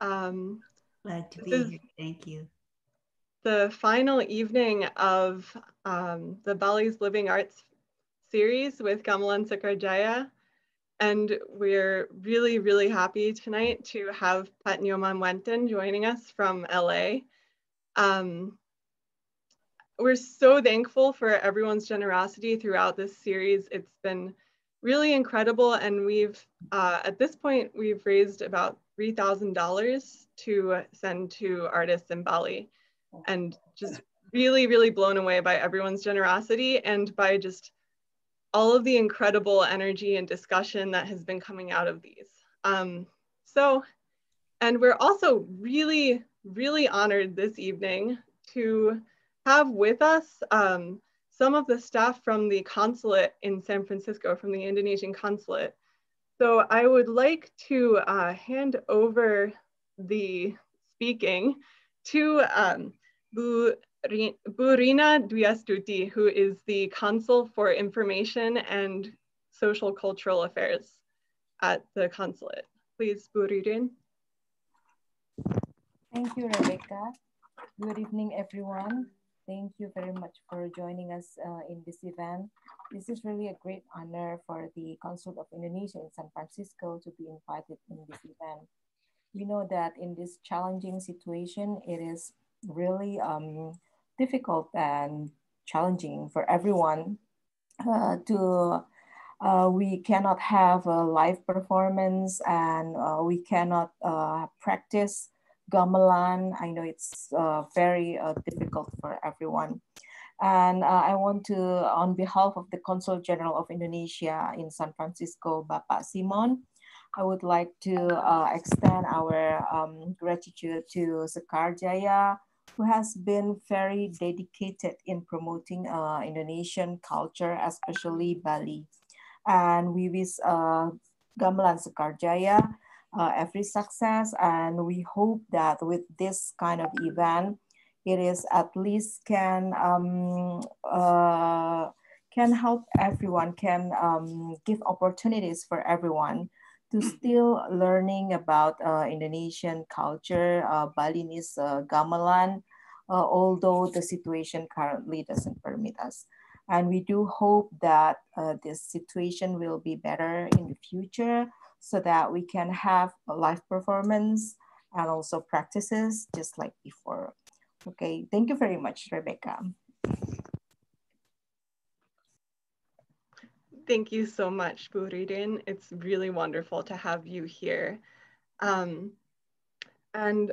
Um, Glad to be here. Thank you. The final evening of um, the Bali's Living Arts series with Gamelan Sekar Jaya. And we're really, really happy tonight to have Pak Nyoman Wenten joining us from LA. Um, we're so thankful for everyone's generosity throughout this series. It's been really incredible. And we've, uh, at this point, we've raised about $3,000 to send to artists in Bali. And just really, really blown away by everyone's generosity and by just all of the incredible energy and discussion that has been coming out of these. Um, so, and we're also really, really honored this evening to have with us um, some of the staff from the consulate in San Francisco, from the Indonesian consulate. So I would like to uh, hand over the speaking to um, Bu Burina Dwiastuti, who is the Consul for Information and Social Cultural Affairs at the consulate. Please, Buririn. Thank you, Rebecca. Good evening, everyone. Thank you very much for joining us uh, in this event. This is really a great honor for the Consul of Indonesia in San Francisco to be invited in this event. We know that in this challenging situation, it is really um, difficult and challenging for everyone uh, to uh, we cannot have a live performance and uh, we cannot uh, practice gamelan. I know it's uh, very uh, difficult for everyone. And I want to, on behalf of the Consul General of Indonesia in San Francisco, Bapak Simon, I would like to extend our um, gratitude to Sekar Jaya, who has been very dedicated in promoting uh, Indonesian culture, especially Bali. And we wish uh, Gamelan Sekar Jaya uh, every success. And we hope that with this kind of event, it is at least can um, uh, can help everyone, can um, give opportunities for everyone to still learning about uh, Indonesian culture, uh, Balinese uh, gamelan, uh, although the situation currently doesn't permit us. And we do hope that uh, this situation will be better in the future so that we can have a live performance and also practices just like before. Okay, thank you very much, Rebecca. Thank you so much, Buririn. It's really wonderful to have you here. Um, and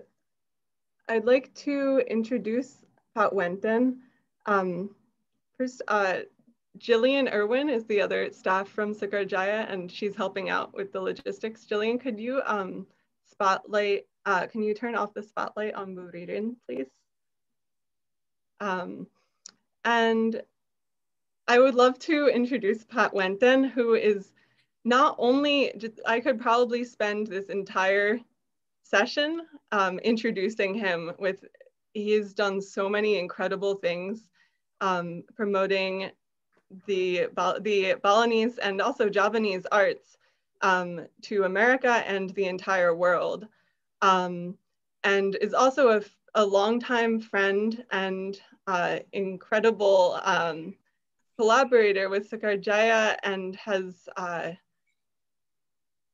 I'd like to introduce Pak Wenten. Um, first, uh, Jillian Irwin is the other staff from Sekar Jaya and she's helping out with the logistics. Jillian, could you um, spotlight, uh, can you turn off the spotlight on Buririn, please? Um, and I would love to introduce Pak Wenten, who is not only, I could probably spend this entire session um, introducing him with, he's done so many incredible things um, promoting the, the Balinese and also Javanese arts um, to America and the entire world. Um, and is also a, a longtime friend and uh, incredible um, collaborator with Sekar Jaya and has uh,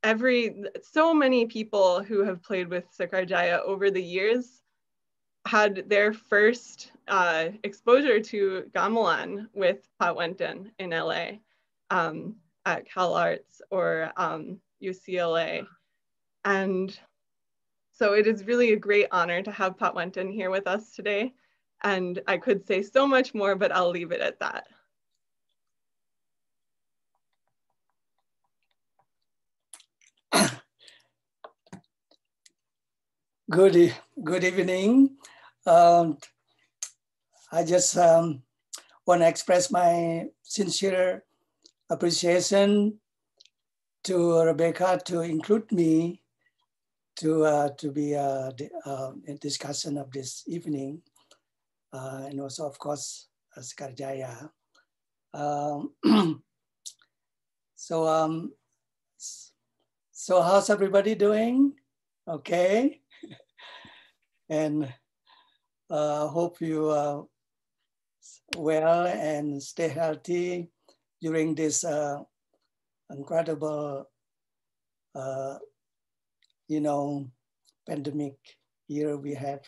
every, so many people who have played with Sekar Jaya over the years had their first uh, exposure to gamelan with Pak Wenten in LA um, at Cal Arts or um, UCLA. And so it is really a great honor to have Pak Wenten here with us today. And I could say so much more, but I'll leave it at that. Good, good evening. Um, I just um, want to express my sincere appreciation to Rebecca to include me to uh, to be uh, uh, in discussion of this evening, uh, and also of course Sekar Jaya. Um, so um, so how's everybody doing? Okay. and uh, hope you are well and stay healthy during this uh, incredible, uh, you know, pandemic year we have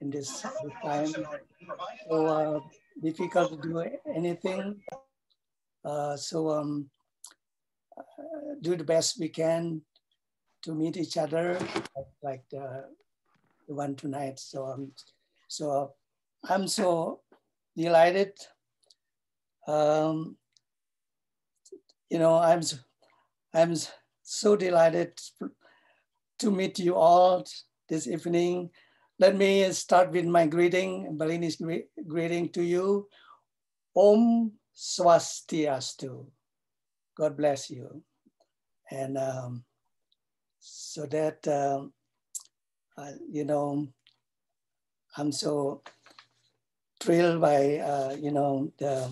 in this time. So uh, difficult to do anything. Uh, so um, do the best we can to meet each other like the, the one tonight. So um, so I'm so delighted. Um, you know, I'm I'm so delighted to meet you all this evening. Let me start with my greeting, Balini's greeting to you. Om Swastiastu. God bless you. And um, so that, uh, you know, I'm so thrilled by, uh, you know, the,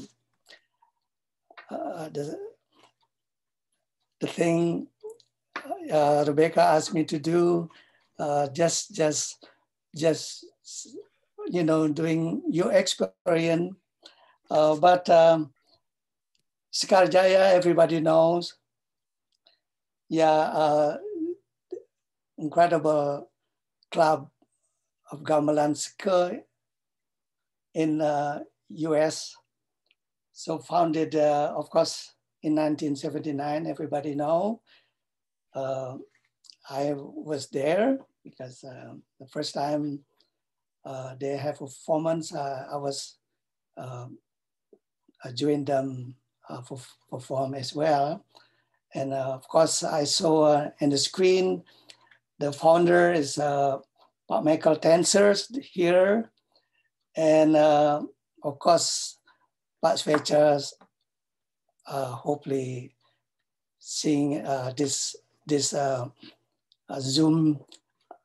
uh, the, the thing uh, Rebecca asked me to do, uh, just, just, just, you know, doing your experience. Uh, but um, Sekar Jaya, everybody knows. Yeah, uh, incredible club of gamelan Sekar in uh, US. So founded, uh, of course, in 1979, everybody know. Uh, I was there because uh, the first time uh, they have a performance, uh, I was um, I joined them for perform as well. And of course, I saw in the screen the founder is Michael Tenzer's here. And uh, of course, Pat Fetchers, uh, hopefully seeing uh, this, this uh, uh, Zoom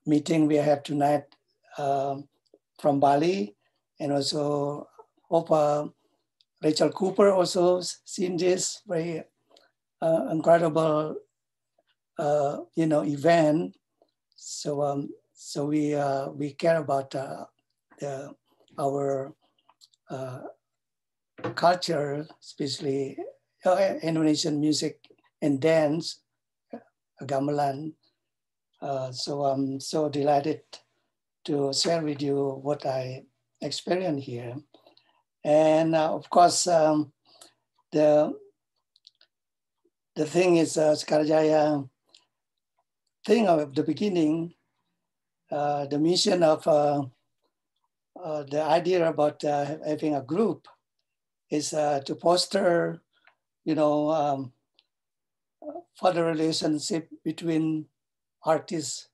meeting we have tonight um, from Bali. And also hope uh, Rachel Cooper also seen this very incredible, you know, event so um, so we uh, we care about uh, the, our uh, culture, especially uh, Indonesian music and dance, uh, gamelan. Uh, so I'm so delighted to share with you what I experienced here. And of course, um, the the thing is, uh, Sekar Jaya thing of the beginning, uh, the mission of uh, uh, the idea about having a group is to foster, you know, um, further relationship between artists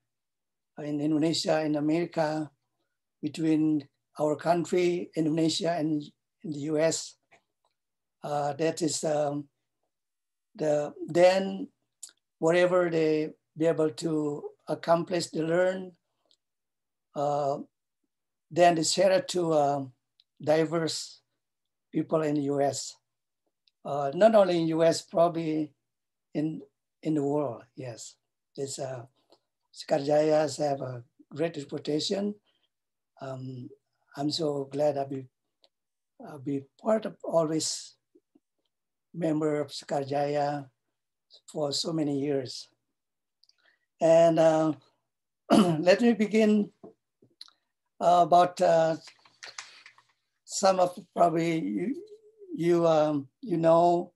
in Indonesia, in America, between our country, Indonesia, and in the US. Uh, that is um, the then whatever they be able to accomplish the learn, then they share it to uh, diverse people in the US. Uh, not only in US, probably in, in the world, yes. This uh, Sekar Jayas have a great reputation. Um, I'm so glad I'll be, I'll be part of always member of Sekar Jaya for so many years. And uh, let me begin uh, about uh, some of probably you, you, um, you know,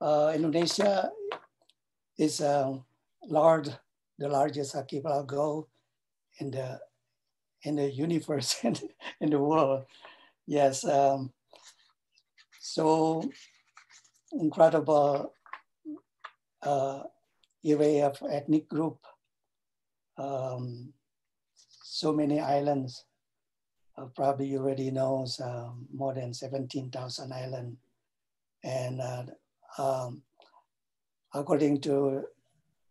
uh, Indonesia is uh, large, the largest archipelago in the in the universe and in the world. Yes, um, so incredible uh, array of ethnic group, um, so many islands. Uh, probably you already know uh, more than 17,000 islands. And uh, um, according to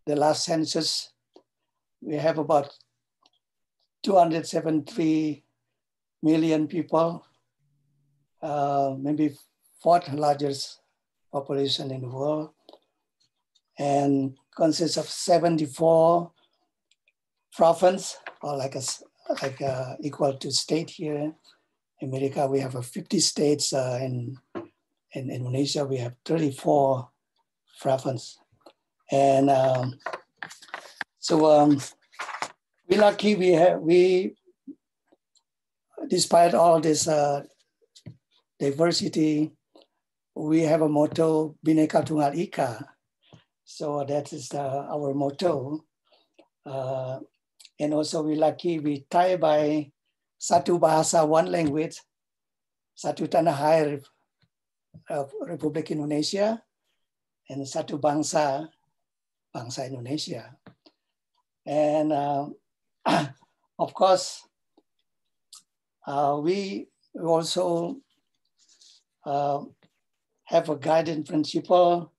the last census, we have about 273 million people, uh, maybe fourth largest population in the world and consists of 74 province or like a like a equal to state here. In America, we have a 50 states. Uh, in in Indonesia, we have 34 provinces, and um, so um, we lucky we have we despite all this uh, diversity, we have a motto Bhinneka Tunggal Ika. So that is uh, our motto. Uh, and also we lucky we tie by satu bahasa, one language, satu tanah air of Indonesia, and satu bangsa, bangsa Indonesia. And uh, of course, uh, we also uh, have a guiding principle,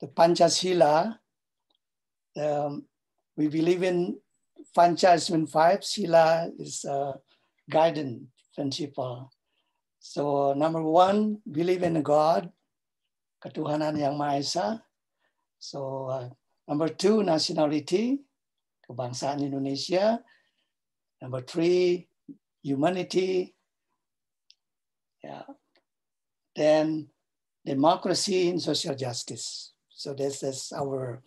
the Pancasila. Um, we believe in Pancha is in five, Sila is a guiding principle. So number one, believe in God, ketuhanan yang Maha Esa. So uh, number two, nationality, kebangsaan Indonesia. Number three, humanity. Yeah. Then democracy and social justice. So this is our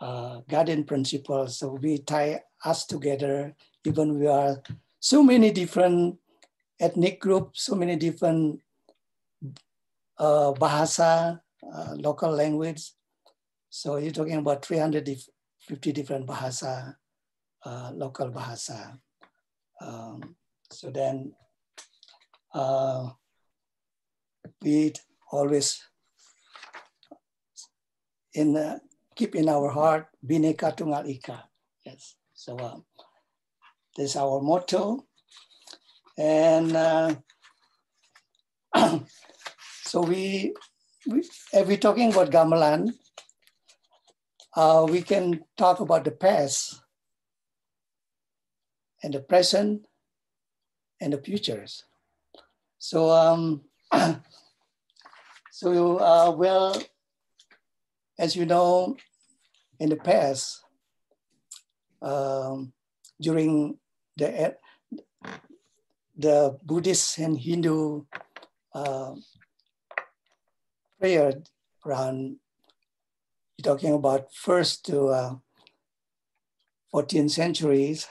uh, guardian principle. So we tie us together, even we are so many different ethnic groups, so many different uh, bahasa, uh, local language. So you're talking about 350 different bahasa, uh, local bahasa. Um, so then uh, we always in uh, keep in our heart Bhinneka Tunggal Ika. Yes. So uh, this is our motto. And uh, so we, we, if we're talking about gamelan, uh, we can talk about the past and the present and the futures. So, um, so uh, well, as you know, in the past, um, during the the Buddhist and Hindu uh, prayer around, you're talking about first to uh, 14th centuries.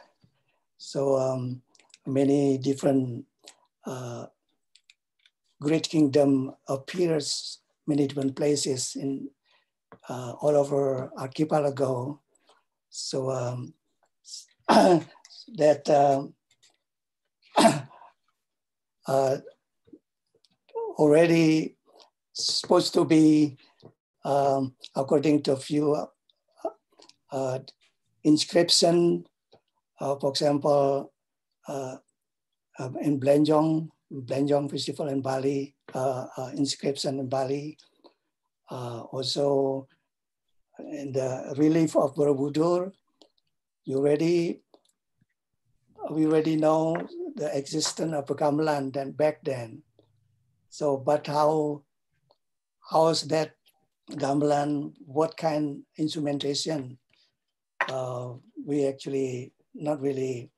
So um, many different uh, great kingdom appears many different places in uh, all over archipelago. So um, that um, uh, already supposed to be, um, according to a few uh, uh inscription, uh, for example, uh, in Blanjong, Blanjong Festival in Bali, inscription in Bali, also in the relief of Borobudur, you already we already know the existence of gamelan then back then. So, but how how is that gamelan? What kind instrumentation? Uh, we actually not really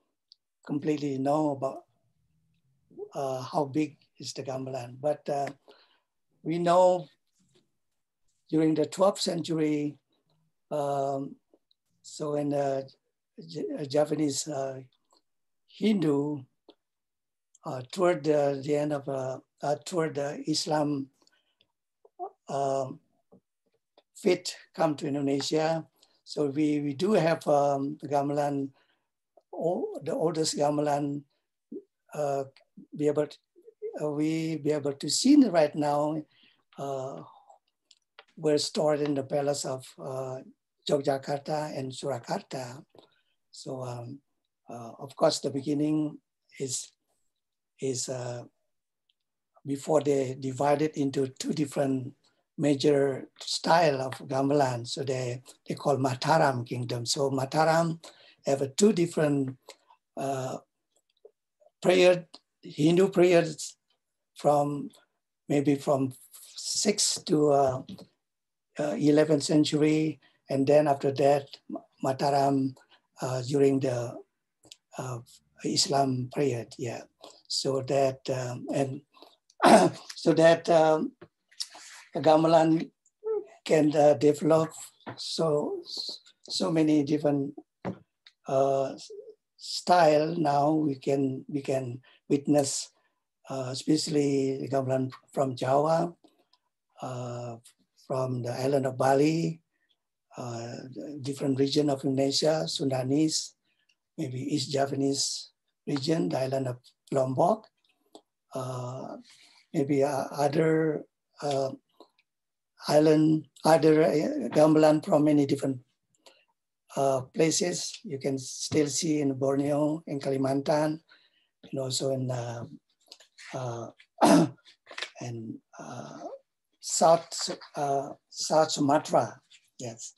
completely know about uh, how big is the gamelan, but uh, we know during the 12th century, um, so in the Javanese uh, Hindu uh, toward the, the, end of uh, uh, toward the Islam um, fit come to Indonesia. So we, we do have um, the gamelan, oh, the oldest gamelan uh, be able to, uh, we be able to see right now were stored in the palace of uh, Yogyakarta and Surakarta. So um, uh, of course, the beginning is, is uh, before they divided into two different major style of gamelan. So they, they call Mataram kingdom. So Mataram have two different uh, prayer, Hindu prayers from maybe from 6th to uh, uh, 11th century. And then after that, Mataram uh, during the uh, Islam prayer, Yeah, so that um, and so that um, gamelan can uh, develop so so many different uh, style now we can we can witness uh, especially gamelan from Java uh, from the island of Bali uh, different region of Indonesia Sundanese maybe East Javanese region the island of Lombok uh, maybe uh, other island, other gamelan from many different uh, places. You can still see in Borneo, in Kalimantan, and also in uh, uh, and uh, South uh, South Sumatra. Yes.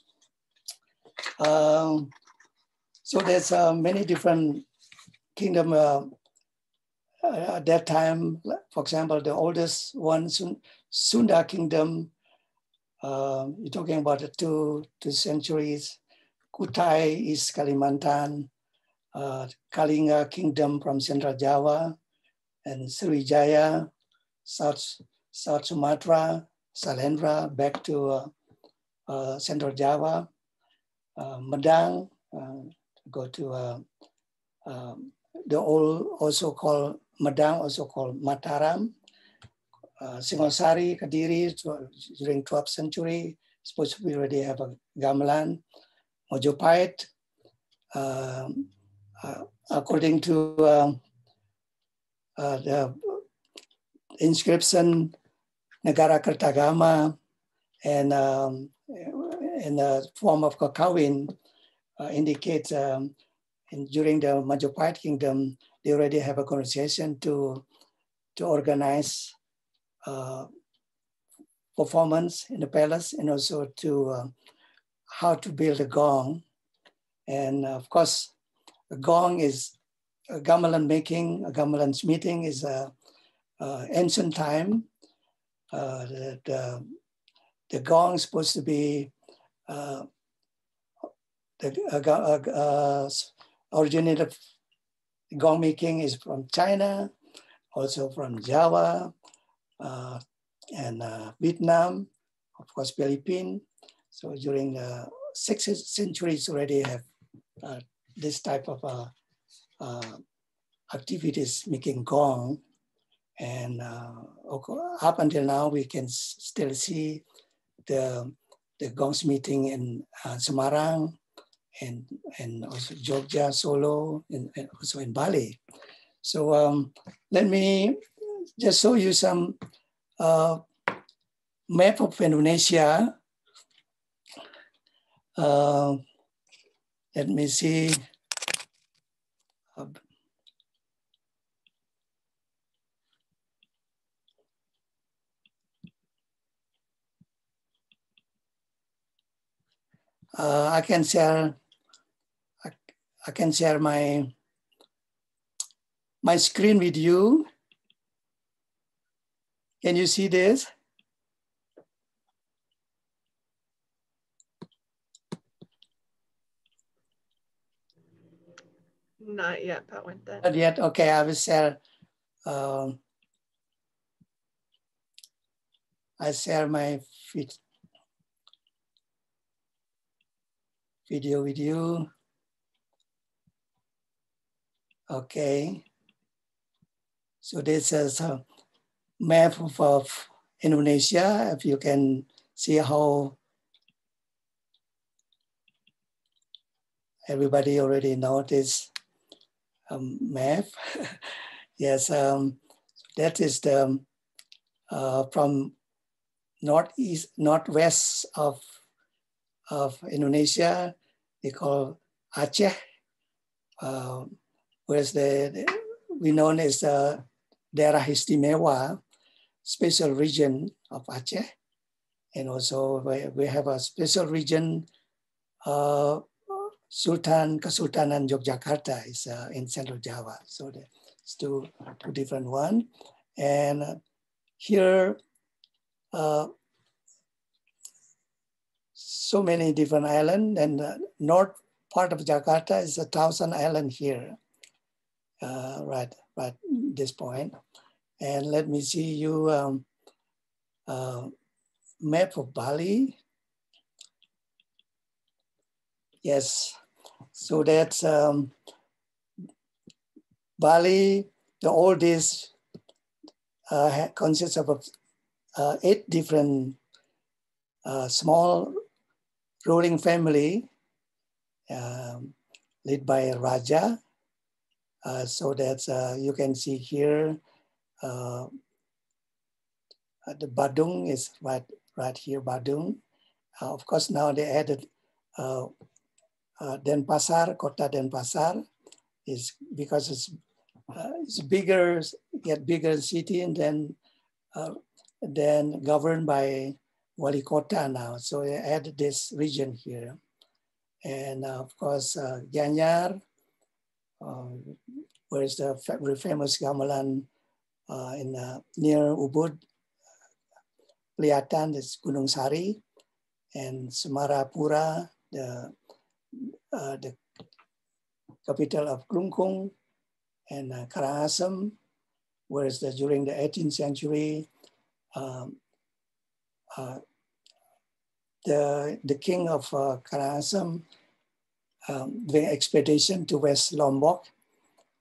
Um, so there's uh, many different kingdom. at that time, for example, the oldest one, Sunda Kingdom, uh, you're talking about the two, two centuries. Kutai is Kalimantan, uh, Kalinga Kingdom from Central Java, and Sriwijaya, South, South Sumatra, Sailendra, back to uh, uh, Central Java, uh, Medang, uh, go to uh, um, the old, also called Medang, also called Mataram, uh, Singosari, Kadiri during 12th century, supposed to be already have a gamelan, Mojopahit. Um, uh, according to um, uh, the inscription, Negara Kertagama, and um, in the form of Kakawin, uh, indicates um, in, during the Majapahit kingdom, they already have a conversation to, to organize uh, performance in the palace and also to uh, how to build a gong. And of course, a gong is a gamelan making, a gamelan meeting is a, a ancient time. Uh, the, the, the, gong is supposed to be uh, the uh, uh, originated gong making is from China, also from Java, uh, and uh, Vietnam, of course, Philippines. So during the sixth centuries already have uh, this type of activities making gong. And up until now, we can still see the, the gongs meeting in Semarang, and, and also Jogja, Solo, and, and also in Bali. So um, let me just show you some uh, map of Indonesia. Uh, let me see. Uh, I can share. I, can share my my screen with you. Can you see this? Not yet, but Wenten. Not yet. Okay, I will share. Um, I share my video with you. Okay. So this is a map of, Indonesia, if you can see how everybody already know this um, map. yes, um, that is the uh, from northeast, northwest of of Indonesia. They call Aceh, uh, whereas the, the we known as the daerah istimewa, special region of Aceh. And also we have a special region, uh, Sultan Kesultanan Yogyakarta is uh, in Central Java. So it's two, two different one. And here, uh, so many different islands and uh, north part of Jakarta is a thousand island here, uh, right, right this point. And let me see you um, uh, map of Bali. Yes, so that's um, Bali, the oldest uh, consists of uh, eight different uh, small ruling family um, led by a Raja. Uh, so that uh, you can see here, uh, the Badung is right, right here, Badung. of course, now they added Denpasar, Kota Denpasar, is because it's it's bigger, get bigger city and then then governed by Wali Kota now. So they added this region here. And of course, uh, Gianyar, uh, where is the very famous gamelan uh, in uh, near Ubud, Liatan is Gunung Sari, and Semarapura, the, uh, the capital of Klungkung, and uh, Karangasem, whereas the, during the 18th century, um, uh, the, the king of uh, Karangasem um, doing expedition to West Lombok.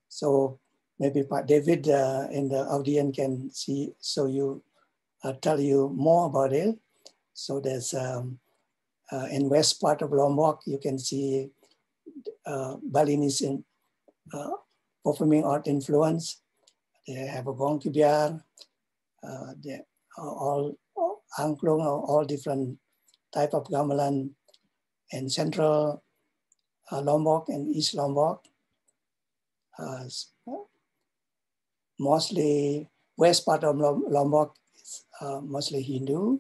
So maybe Pak David uh, in the audience can see, so you uh, tell you more about it. So there's um, uh, in west part of Lombok, you can see uh, Balinese in, uh, performing art influence. They have a Gong Kebyar, uh, they all, angklung, all different type of gamelan in central uh, Lombok and East Lombok. Uh, mostly west part of Lombok is uh, mostly Hindu.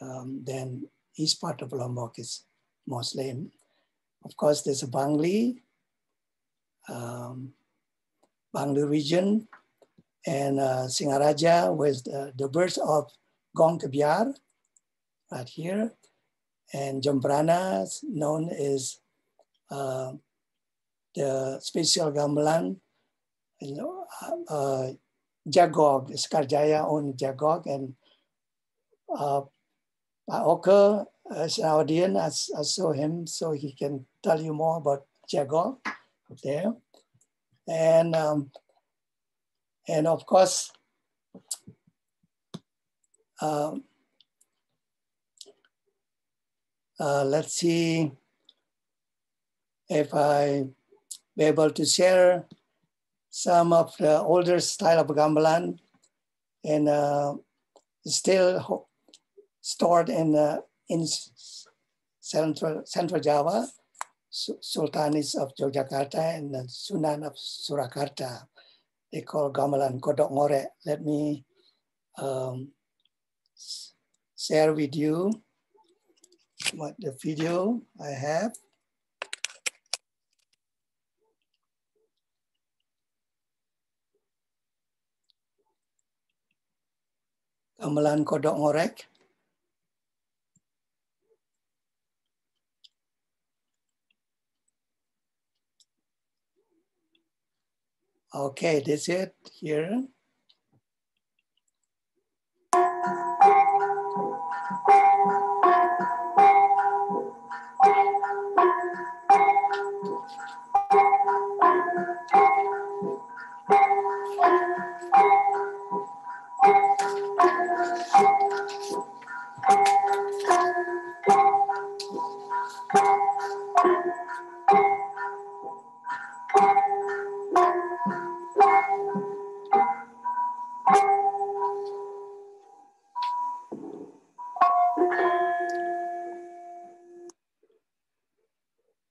Um, then east part of Lombok is Muslim. Of course, there's a Bangli, um, Bangli region, and uh, Singaraja was the, the birth of Gong Kebyar, right here. And Jembrana, known as uh, the special gamelan, you know, uh, Jegog, Skarjaya owned Jegog, and uh, Oka, as an audience, I, I saw him so he can tell you more about Jegog there. And, um, and of course, um, uh, let's see if I be able to share some of the older style of gamelan and uh, still stored in uh, in central central Java, Sultanis of Yogyakarta and Sunan of Surakarta. They call gamelan Kodok Ngorek. Let me um, share with you what the video I have. Gamelan kodok ngorek. Okay, that's it here.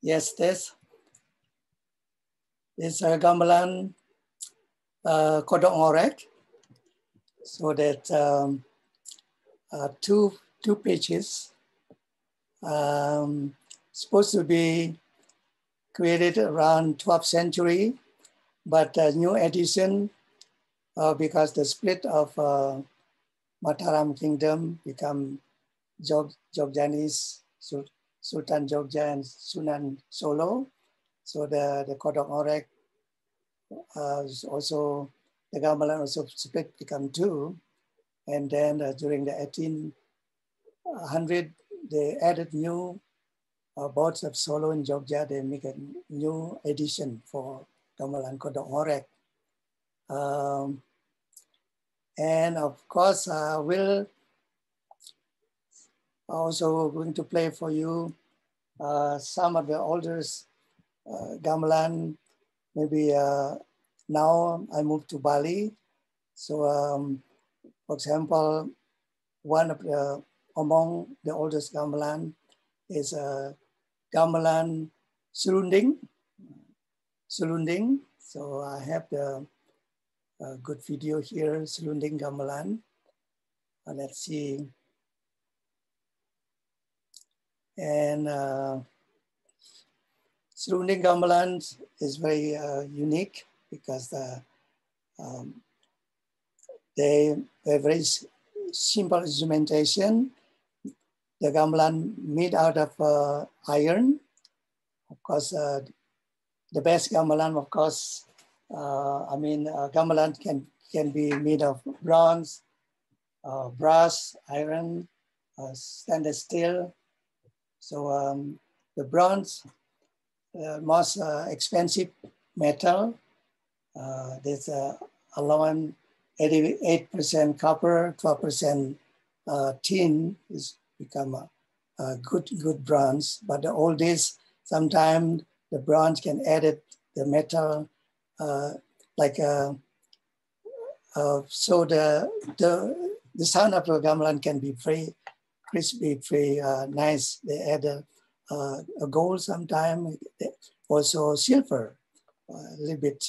Yes, this is a gamelan uh, ngorek. So that um, uh, two, two pages um, supposed to be created around 12th century, but a new edition uh, because the split of uh, Mataram kingdom become Jog, Jogjanis Sultan Jogja and Sunan Solo. So the, the Kodok Orek uh, also, the gamelan also split become two. And then uh, during the 1800, they added new uh, boats of Solo and Jogja. They make a new edition for gamelan Kodok Orek. Um, and of course, uh, we'll also going to play for you uh, some of the oldest uh, gamelan. Maybe uh, now I moved to Bali. So um, for example, one of the, among the oldest gamelan is uh, gamelan Selonding. Selonding. So I have the good video here, Selonding gamelan. Uh, let's see. And uh, Selonding gamelan is very uh, unique because the, um, they have very simple instrumentation. The gamelan made out of uh, iron. Of course, uh, the best gamelan, of course, uh, I mean, uh, gamelan can, can be made of bronze, uh, brass, iron, stainless steel. So um, the bronze, uh, most uh, expensive metal, uh, there's a allowance 88% copper, 12% uh, tin is become a, a, good good bronze. But the old days, sometimes the bronze can edit the metal uh, like uh, uh, so the the the sound of the gamelan can be very crispy, very uh, nice. They add a, a gold sometimes, also silver, a little bit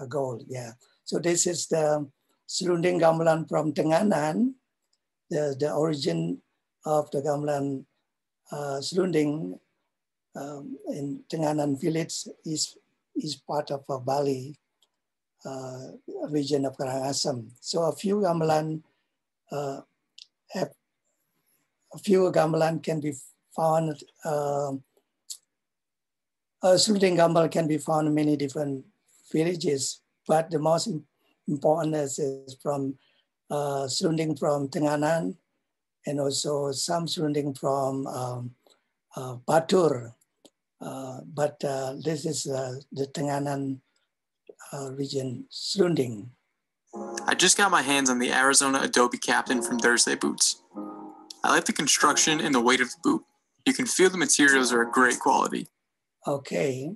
a gold, yeah. So this is the Selonding gamelan from Tenganan, the, the origin of the gamelan uh, um, in Tenganan village is, is part of a Bali uh, region of Karangasem. So a few gamelan uh, have, a few gamelan can be found, uh, a Selonding gamelan can be found in many different villages, but the most important is, is from uh, from Tenganan and also some Selonding from um, uh, Batur. Uh, but uh, this is uh, the Tenganan uh, region Selonding. I just got my hands on the Arizona Adobe Captain from Thursday Boots. I like the construction and the weight of the boot. You can feel the materials are a great quality. Okay.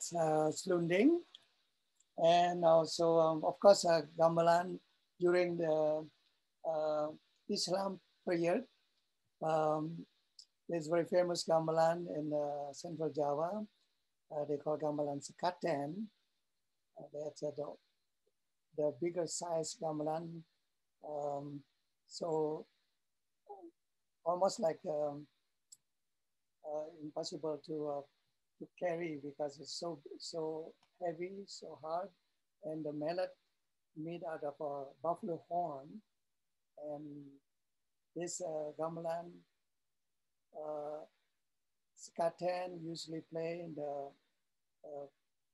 That's uh, Selonding. And also, um, of course, uh, gamelan during the uh, Islam period. Um, there's very famous gamelan in uh, Central Java. Uh, they call gamelan sekaten. Uh, that's uh, the, the bigger size gamelan. Um, so almost like um, uh, impossible to uh, to carry because it's so so heavy, so hard, and the mallet made out of a buffalo horn, and this uh, gamelan uh, usually play in the uh,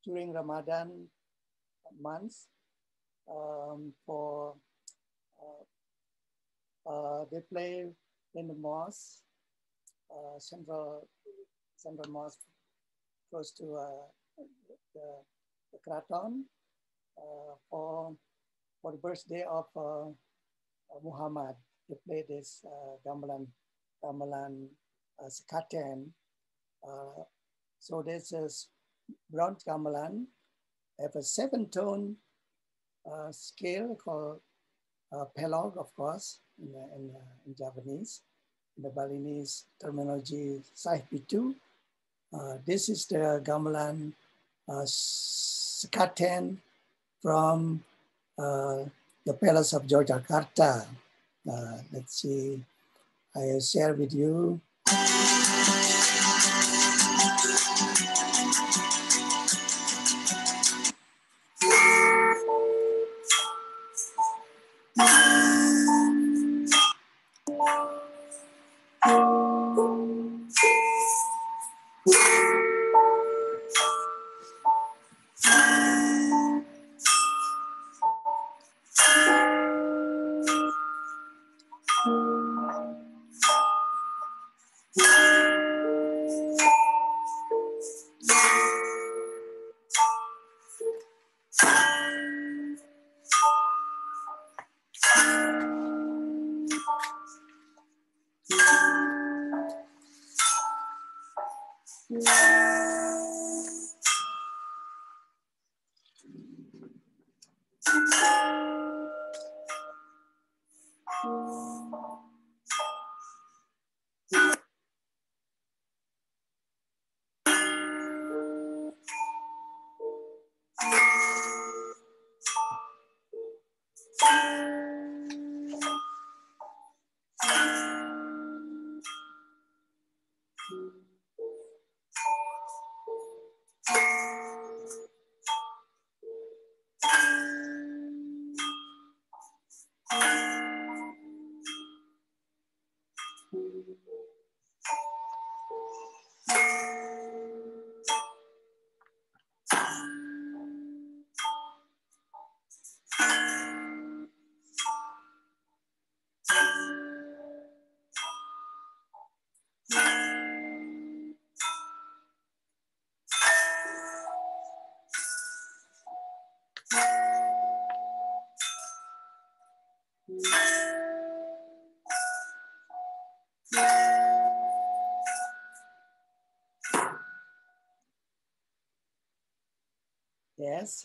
during Ramadan months um, for uh, uh, they play in the mosque, uh, central central mosque close to uh, the, the Kraton uh, for for the birthday of uh, Muhammad. They play this gamelan gamelan sekaten. so this is bronze gamelan have a seven tone uh, scale called uh, pelog, of course, in, in, uh, in, Javanese. In the Balinese terminology, Saih Pitu. Uh, this is the gamelan uh, Sekaten from uh, the Palace of Yogyakarta. Uh, let's see, I share with you.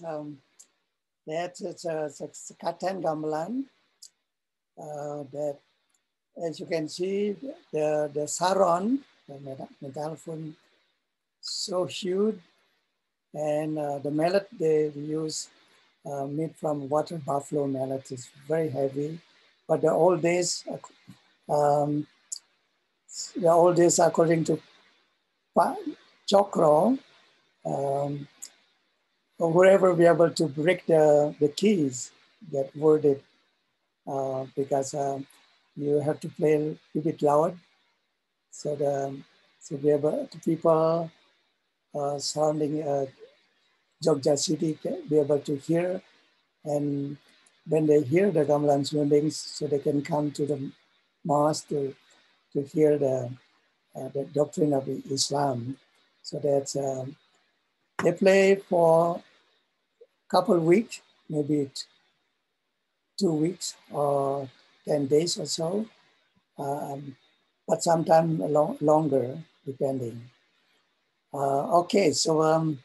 Um, that is a, a Katan Gamelan. Uh, that, as you can see, the, the saron, the megaphone, so huge. And uh, the mallet they use uh, made from water buffalo mallet is very heavy. But the old days, um, the old days according to Chokro, um, whoever be able to break the, the keys get worded uh, because um, you have to play a bit loud so the so be able to people uh, surrounding uh, Jogja city can be able to hear and when they hear the gamelan swindings so they can come to the mosque to, to hear the, uh, the doctrine of Islam. So that's, um, they play for couple weeks, maybe two weeks or 10 days or so, um, but sometimes long, longer, depending. Uh, okay, so um,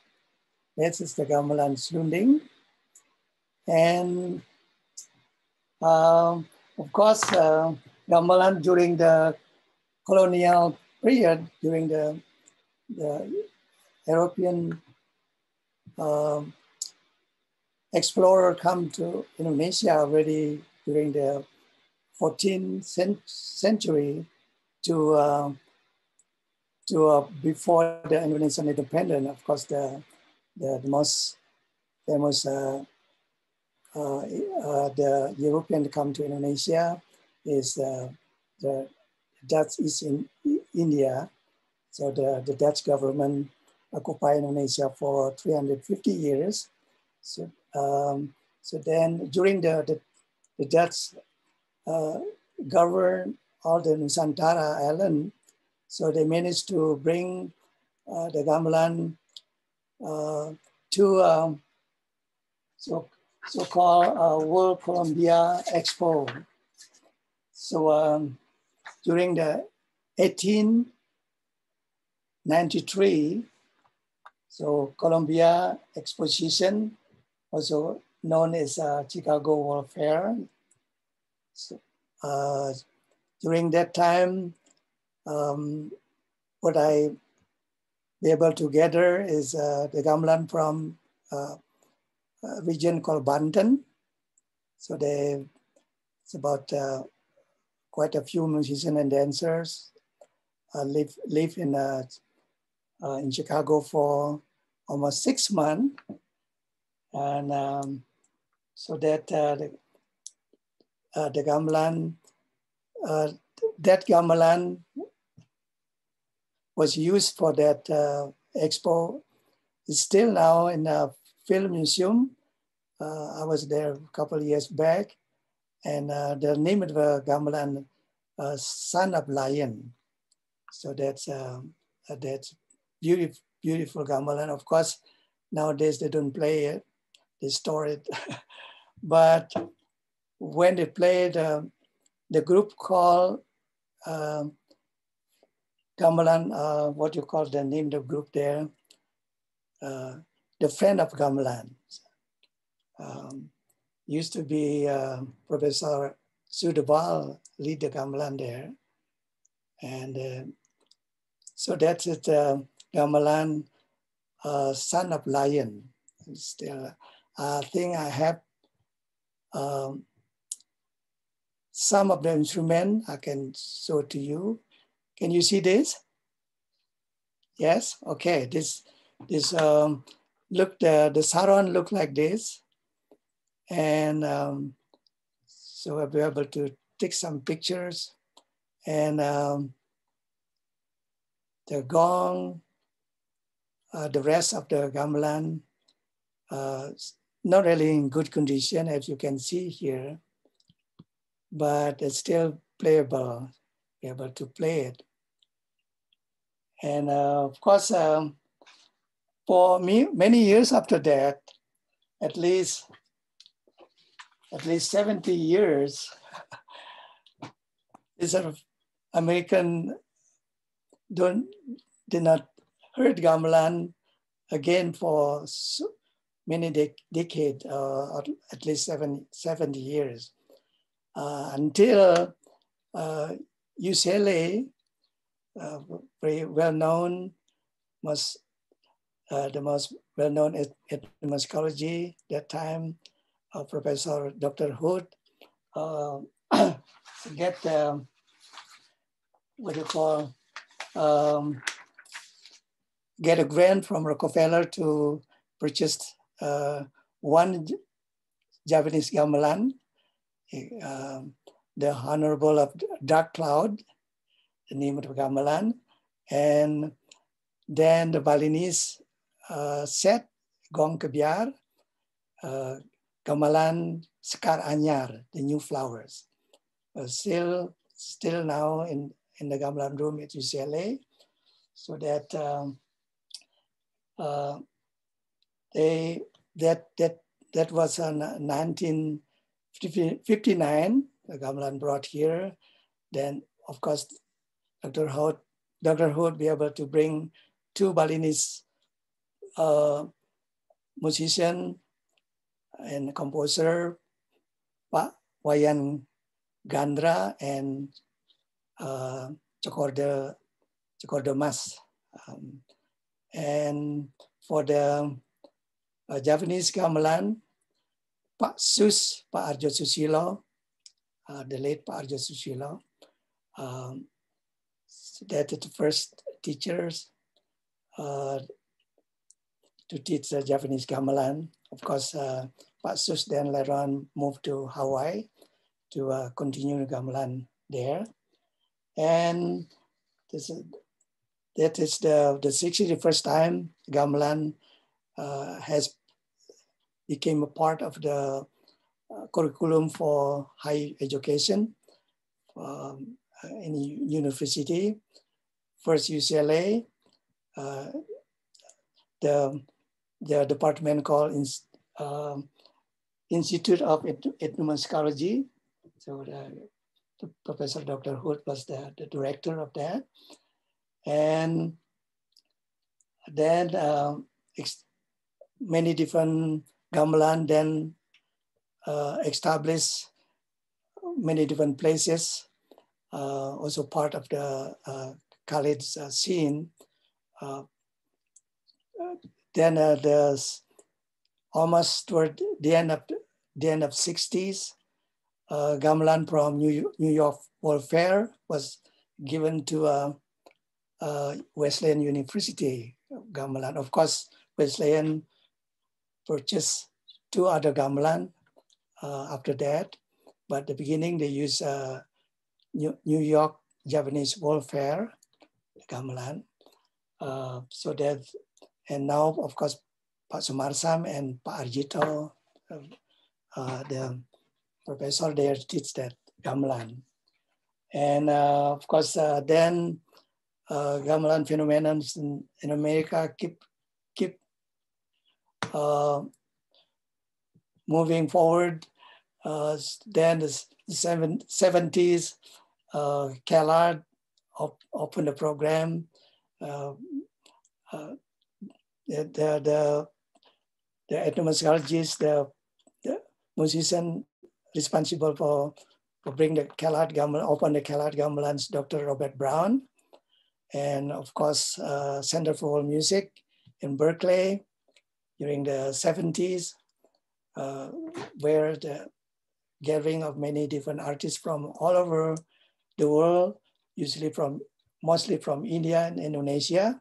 this is the Gamelan Selonding. And uh, of course, uh, Gamelan during the colonial period, during the, the European um, explorer come to Indonesia already during the 14th century to uh, to uh, before the Indonesian independence. Of course, the the, the most famous uh, uh, uh the European come to Indonesia is uh, the Dutch East in India. So the, the Dutch government occupied Indonesia for 350 years. So Um, so then during the, the, the Dutch uh, governed all the Nusantara island, so they managed to bring uh, the gamelan uh, to um, so, so-called uh, World Columbia Expo. So um, during the 1893, so Columbia Exposition, also known as uh, Chicago Fair. So, uh, during that time, um, what I be able to gather is uh, the gamelan from uh, a region called Banten. So they, it's about uh, quite a few musicians and dancers uh, live, live in, in Chicago for almost six months. And um, so that the, the gamelan, that gamelan was used for that uh, expo is still now in a Field Museum. Uh, I was there a couple of years back, and uh, the name of the gamelan, uh, "Son of Lion." So that's um, uh, that's beautiful, beautiful gamelan. Of course, nowadays they don't play it; they store it. but when they played, uh, the group called um, Gamelan, uh, what you call the name of the group there, uh, the friend of Gamelan. Um, used to be uh, Professor Sudabal lead the gamelan there. And uh, so that's it, gamelan, son of lion. Still, I think I have um, some of the instrument I can show to you. Can you see this? Yes, okay. This, this um, look, the, the saron look like this. And um, so I'll be able to take some pictures and um, the gong, uh, the rest of the gamelan, uh, not really in good condition as you can see here, but it's still playable, able to play it. And uh, of course, um, for me, many years after that, at least, at least 70 years, this sort of American don't, did not heard gamelan again for many de decades, uh, at least seven, 70 years, uh, until uh, UCLA uh, very well known, most uh, the most well known ethnomusicology that time, uh, Professor Dr. Hood, uh, get the, what do you call, um, get a grant from Rockefeller to purchase uh, one Javanese gamelan, um, the Honorable of Dark Cloud, the name of gamelan. And then the Balinese uh, set Gong Kebyar, uh, gamelan Sekar Anyar, the new flowers. Uh, still, still now in, in the gamelan room at UCLA. So that um, uh, they, that, that, that was in 1959, the gamelan brought here. Then, of course, Dr. Hood, Dr. Hood be able to bring two Balinese uh, musician and composer, Pak Wayan Gandra and uh, Chokorda Mas. Um, and for the uh, Javanese gamelan, Pak Sus, Pak Arjo Susilo, uh, the late Pak Arjo Susilo, um, that the first teachers uh, to teach the Javanese gamelan. Of course, uh, Pak Sus then later on moved to Hawaii to uh, continue the gamelan there. And this is, that is the, the 61st time gamelan has became a part of the uh, curriculum for high education um, in university. First UCLA, uh, the, the department called um, Institute of Ethnomusicology. So the, the Professor Dr. Hood was the, the director of that. And then um, many different gamelan then uh, established many different places, uh, also part of the uh, college uh, scene. Uh, then uh, there's almost toward the end of the end of 60s, uh, gamelan from New, New York World Fair was given to Wesleyan University gamelan. Of course, Wesleyan purchased two other gamelan uh, after that, but the beginning they use uh, New, New York Japanese Fair gamelan. Uh, so that, and now of course, Pak Sumarsam and Pak Arjito, uh, the professor there teach that gamelan. And uh, of course, uh, then uh, gamelan phenomenon in, America keep uh, moving forward. Uh, then the seven, 70s, uh, CALART op, opened the program. Uh, uh, the, the, the, the ethnomusicologist, the, the musician responsible for, for bring the CALART gamelan, open the CALART gamelans, Dr. Robert Brown. And of course, uh, Center for World Music in Berkeley during the 70s, uh, where the gathering of many different artists from all over the world, usually from, mostly from India and Indonesia.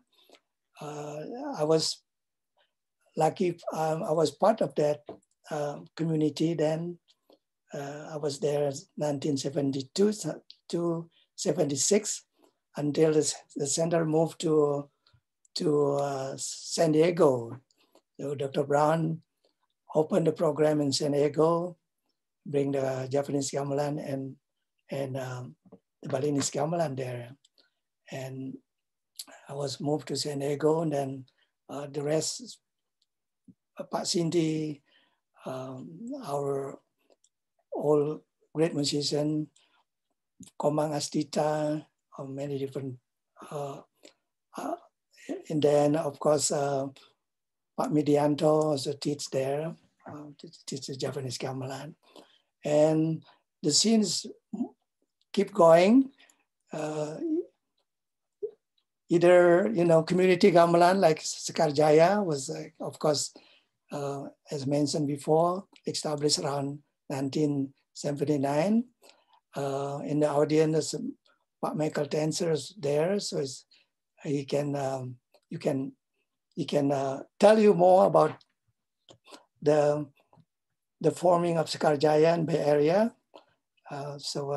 Uh, I was lucky, um, I was part of that uh, community then uh, I was there 1972 to 76 until the, the center moved to, to uh, San Diego. So Dr. Brown opened the program in San Diego, bring the Javanese gamelan and, and um, the Balinese gamelan there. And I was moved to San Diego and then uh, the rest, Pak Sinti, um, our all great musicians, Komang Astita, uh, many different. Uh, uh, and then, of course, uh, Pak Midiyanto also teach there, uh, teach the Javanese gamelan. And the scenes keep going. Uh, either, you know, community gamelan like Sekar Jaya was, uh, of course, uh, as mentioned before, established around 1979. Uh, in the audience, Michael Tenzer is there, so he can um, you can he can uh, tell you more about the the forming of Sekar Jaya and Bay Area. Uh, so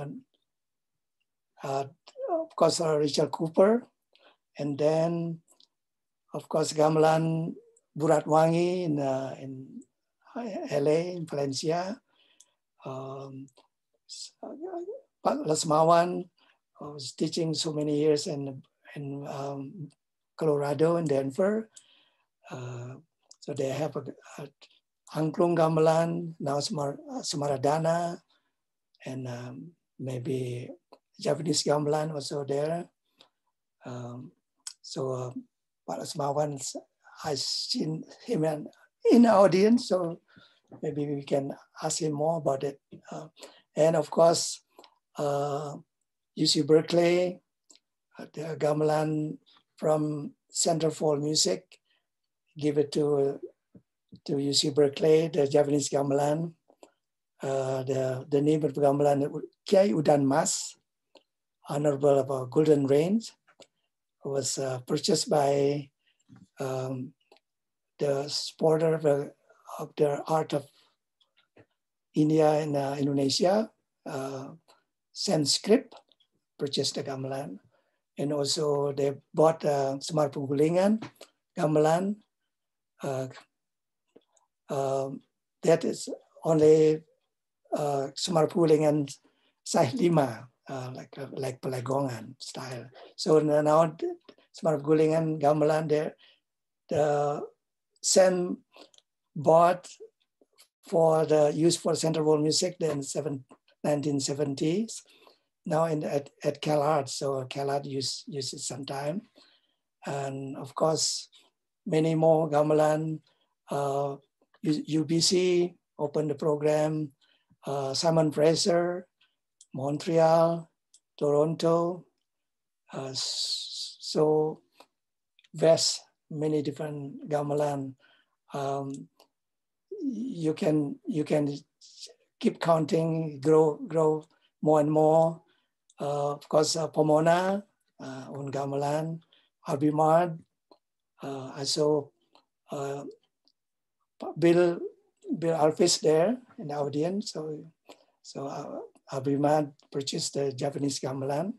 uh, of course uh, Richard Cooper, and then of course Gamelan Burat Wangi in uh, in LA in Valencia um, Lasmawan was teaching so many years in, in um, Colorado and Denver. Uh, so they have a, a Angklung Gamelan, now Semar, Samaradana, and um, maybe Javanese Gamelan also there. Um, so uh, Pak Lasmawan, I've seen him in, in the audience, so maybe we can ask him more about it. Uh, and of course, uh, UC Berkeley, uh, the gamelan from Center for Music, give it to, to UC Berkeley, the Javanese gamelan. Uh, the, the name of the gamelan, Kiai Udan Mas, Honorable of uh, Golden Range, was uh, purchased by um, the supporter of the of the art of India and uh, Indonesia, uh, Sanskrit, purchased the gamelan. And also they bought uh, Semar Pegulingan, gamelan, uh, uh, that is only uh, Semarpulingan Saih Lima, uh, like uh, like Pelegongan style. So now Semar Pegulingan Gamelan, there the same bought for the use for central world music in the 1970s. Now in at, at CalArts, so CalArts use, uses sometime. And of course, many more gamelan, uh, UBC opened the program, uh, Simon Fraser, Montreal, Toronto, uh, so West, many different gamelan. Um, you can you can keep counting, grow grow more and more. Uh, of course, uh, Pomona, uh, on gamelan, Arbimad, uh, saw uh, Bill Bill Alves there in the audience. So so uh, Arbimad purchased the Javanese gamelan,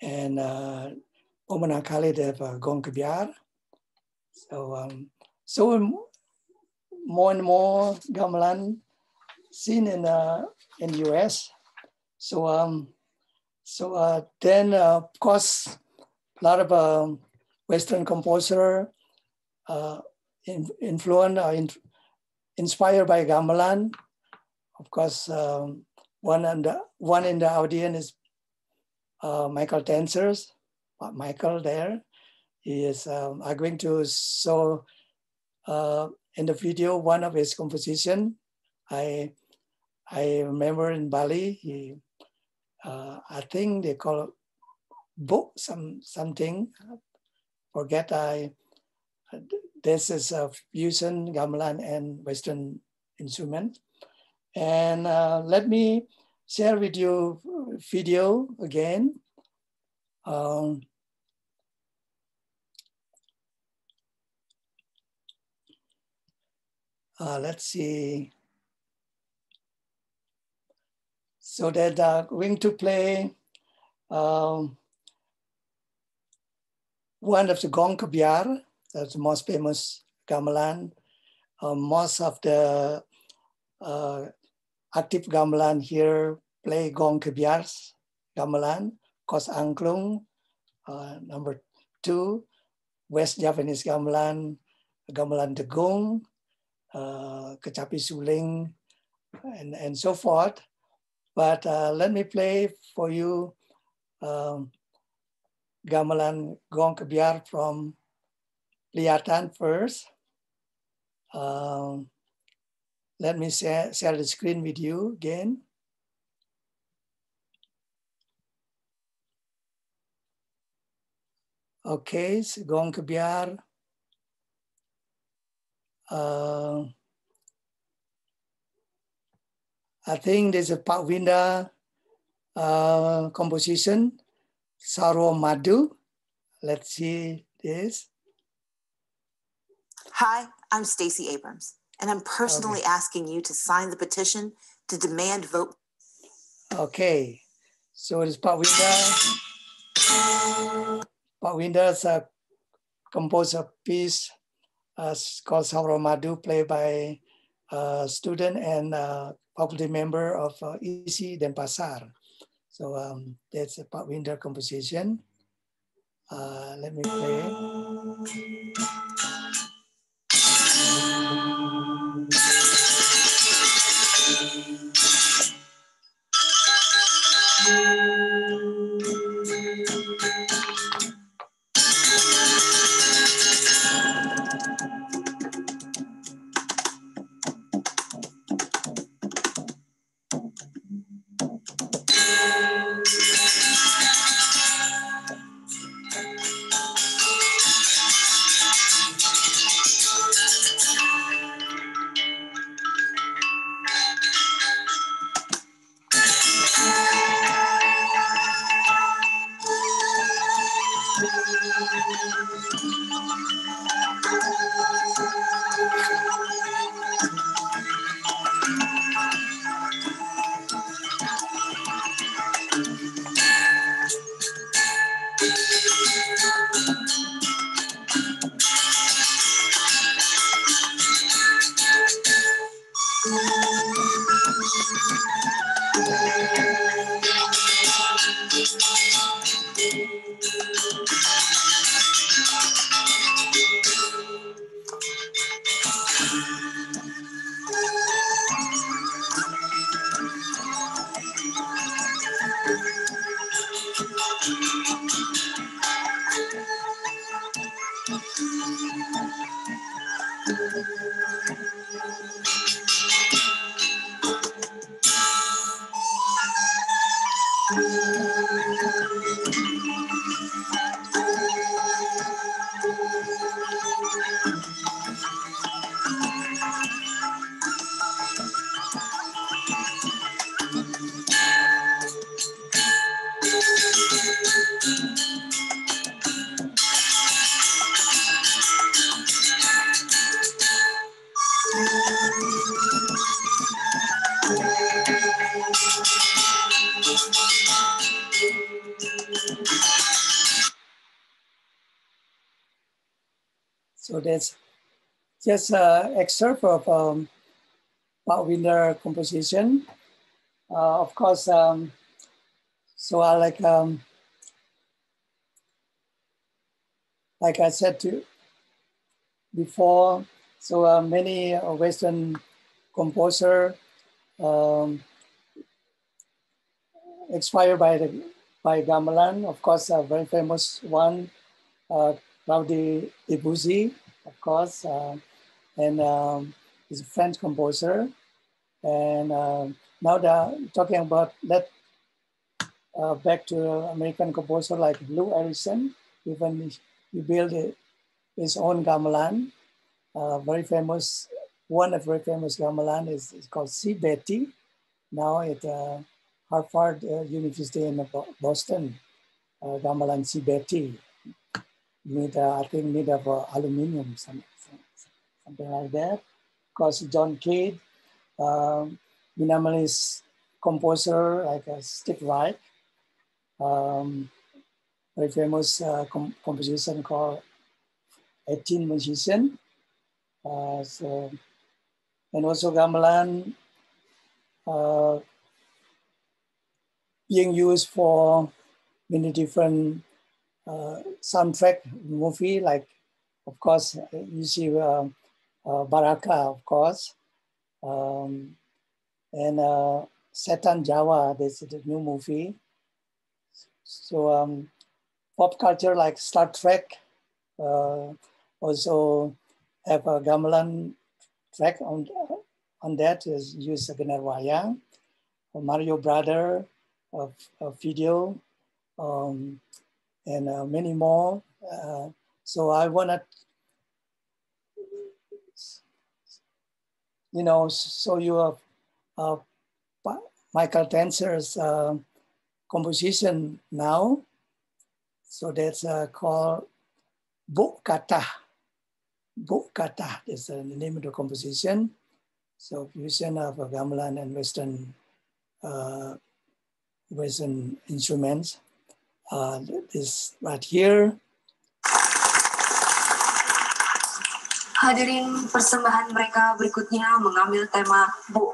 and uh, Pomona College have uh, Gong Kebyar. So um, so more and more gamelan seen in uh, in US. So um, so uh, then uh, of course a lot of um, Western composer uh, in, influenced uh, in, inspired by gamelan. Of course, um, one and one in the audience is uh, Michael Tenzers. Michael there. He is um, I'm going to show uh, in the video one of his composition. I I remember in Bali, he, uh, I think they call book some something. Forget I. This is a fusion gamelan and Western instrument. And uh, let me share with you video again. Um, uh, let's see. So that uh, going to play um, one of the Gong Kebyar, that's the most famous gamelan. Uh, most of the uh, active gamelan here play Gong Kebyars gamelan, Kos Angklung, uh, number two, West Javanese gamelan, gamelan Degung, uh, kecapi suling, and, and so forth. But uh, let me play for you um, gamelan gong kebyar from Liatan first. Um, let me share, share the screen with you again. Okay, so gong kebyar. Uh, I think there's a Pak Windha uh, composition, Saro Madu. Let's see this. Hi, I'm Stacey Abrams, and I'm personally okay. asking you to sign the petition to demand vote. Okay, so it is Pak Windha. Pak Windha's uh, composed a piece uh, called Sauro Madu, played by a student and uh, faculty member of uh, ISI Denpasar. So um, that's a Pak Windha composition. Uh, let me play it. Just an excerpt of um, Pak Winner composition. Uh, of course, um, so I like, um, like I said to before, so uh, many Western composer um, inspired by the by gamelan. Of course, a very famous one, uh, Claude Debussy, of course, uh, and um, he's a French composer. And uh, now they're talking about that uh, back to American composer like Lou Harrison, even he built his own gamelan, uh, very famous, one of very famous gamelan is, is called Si Betty, now at uh, Harvard uh, University in Boston, uh, gamelan Si Betty made, I think, made of aluminum, something, something like that. Because John Cage, um, minimalist composer like uh, Steve Reich, um, very famous uh, com composition called 18 Musician. Uh, so, and also gamelan uh, being used for many different uh, soundtrack movie, like, of course, you see uh, uh, Baraka, of course, um, and uh, Setan Jawa, this is the new movie. So um, pop culture like Star Trek, uh, also have a gamelan track on, on that is use Segenar Wayang, Mario Brother, a, a video, um, and uh, many more. Uh, so I want to, you know, show you a, a Michael Tenzer's uh, composition now. So that's uh, called Book Kata. Book Kata is the name of the composition. So fusion of gamelan and Western uh, Western instruments uh, this right here. Hadirin persembahan mereka berikutnya mengambil tema Bu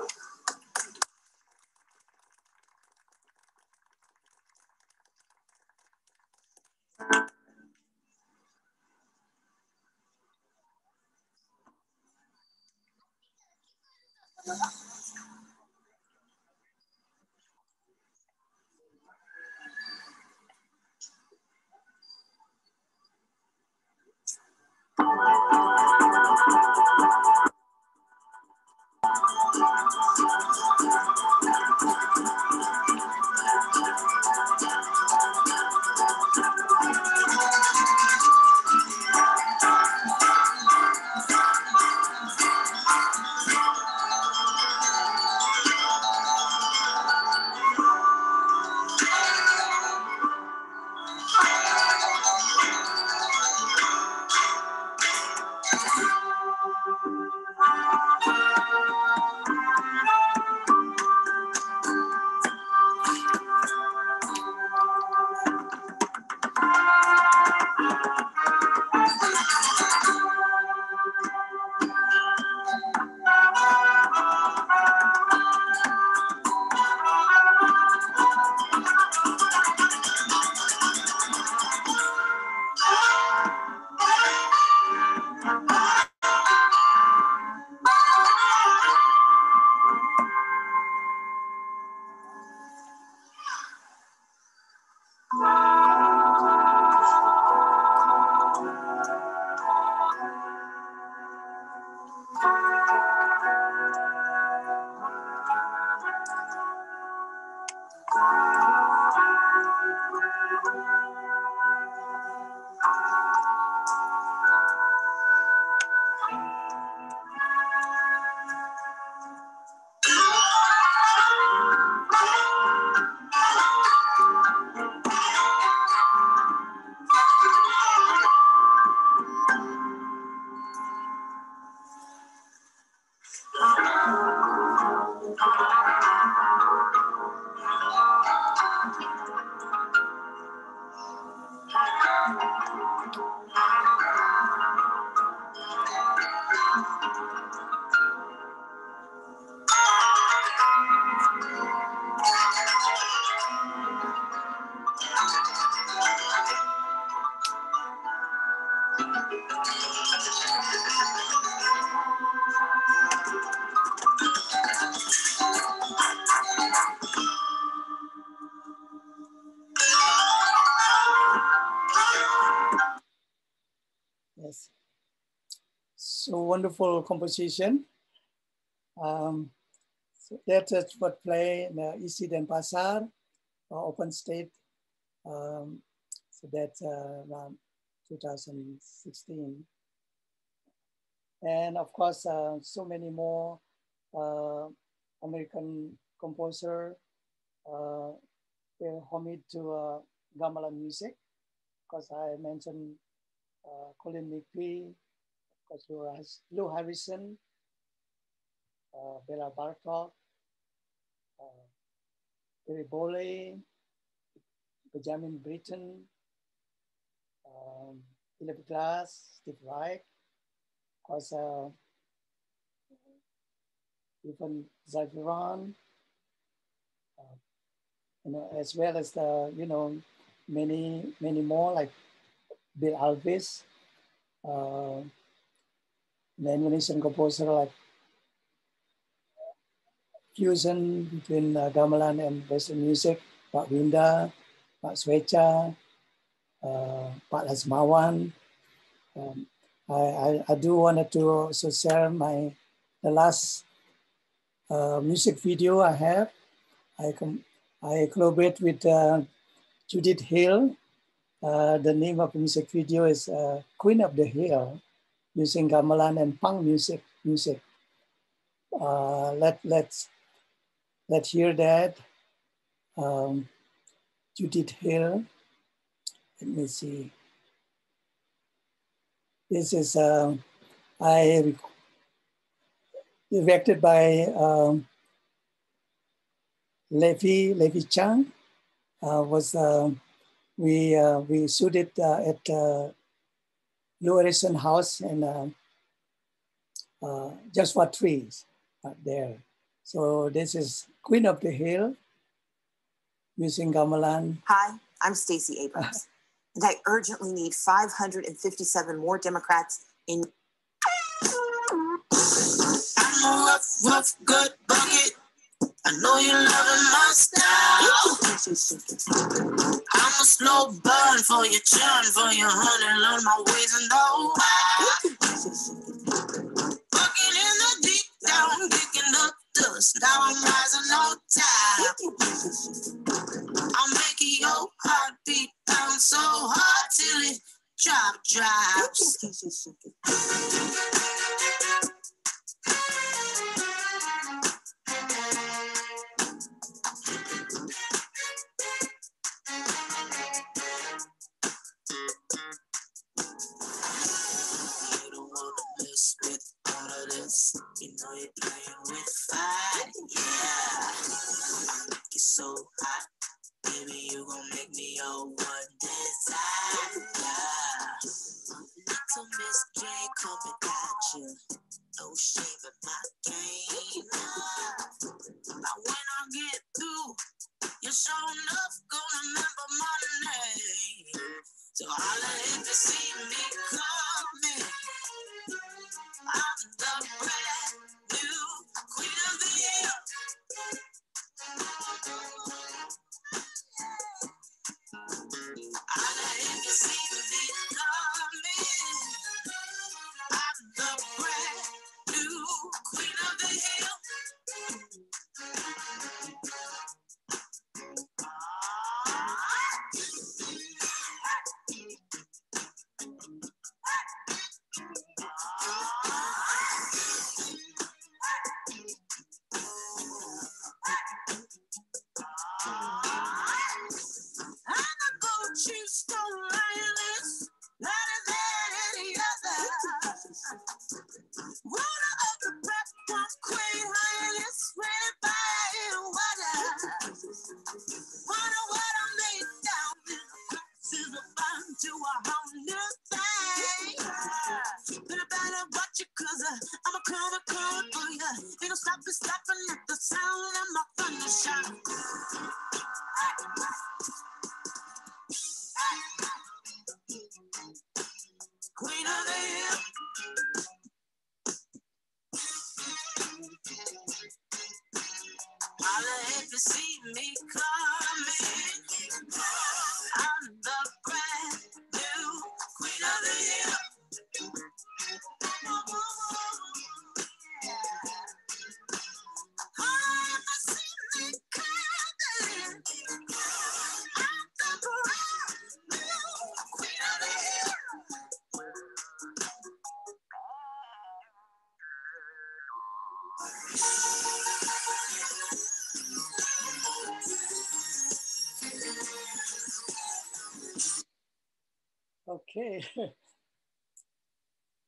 wonderful composition. Um, so that's what play in the ISI Denpasar, uh, open state. Um, so that's uh, around 2016. And of course, uh, so many more uh, American composer uh, homage to uh, gamelan music. Because I mentioned uh, Colin of course, Lou Harrison, uh, Bela Bartok, uh, Terry Bolley, Benjamin Britten, um, Philip Glass, Steve Reich, of course, uh, even Zagran, uh, you know, as well as the, you know, many, many more like Bill Alves, uh, the Indonesian composer like fusion between uh, gamelan and Western music, Pak Windha, Pak Swecha, uh, Pak Lasmawan. Um, I, I, I, do wanted to also share my the last uh, music video I have. I com I collaborate with uh, Judith Hill. Uh, the name of the music video is uh, Queen of the Hill, using gamelan and punk music. Music. Uh, let let's let's hear that. Um, Judith Hill. Let me see. This is uh, I directed by um, Levi Levi Chang. Uh, was uh, we uh, we shooted uh, at Lou Harrison House and uh, uh, just for trees there. So this is Queen of the Hill using gamelan. Hi, I'm Stacey Abrams, and I urgently need 557 more Democrats in. I'm a rough, rough, good bucket. I know you're loving my style. I'm a slow burn for your churn, for your honey, learn my ways and those. Bucket in the deep down, kicking up dust. Now I'm rising on top. I'm making your heartbeat pound so hard till it drop drops. Playing with fire,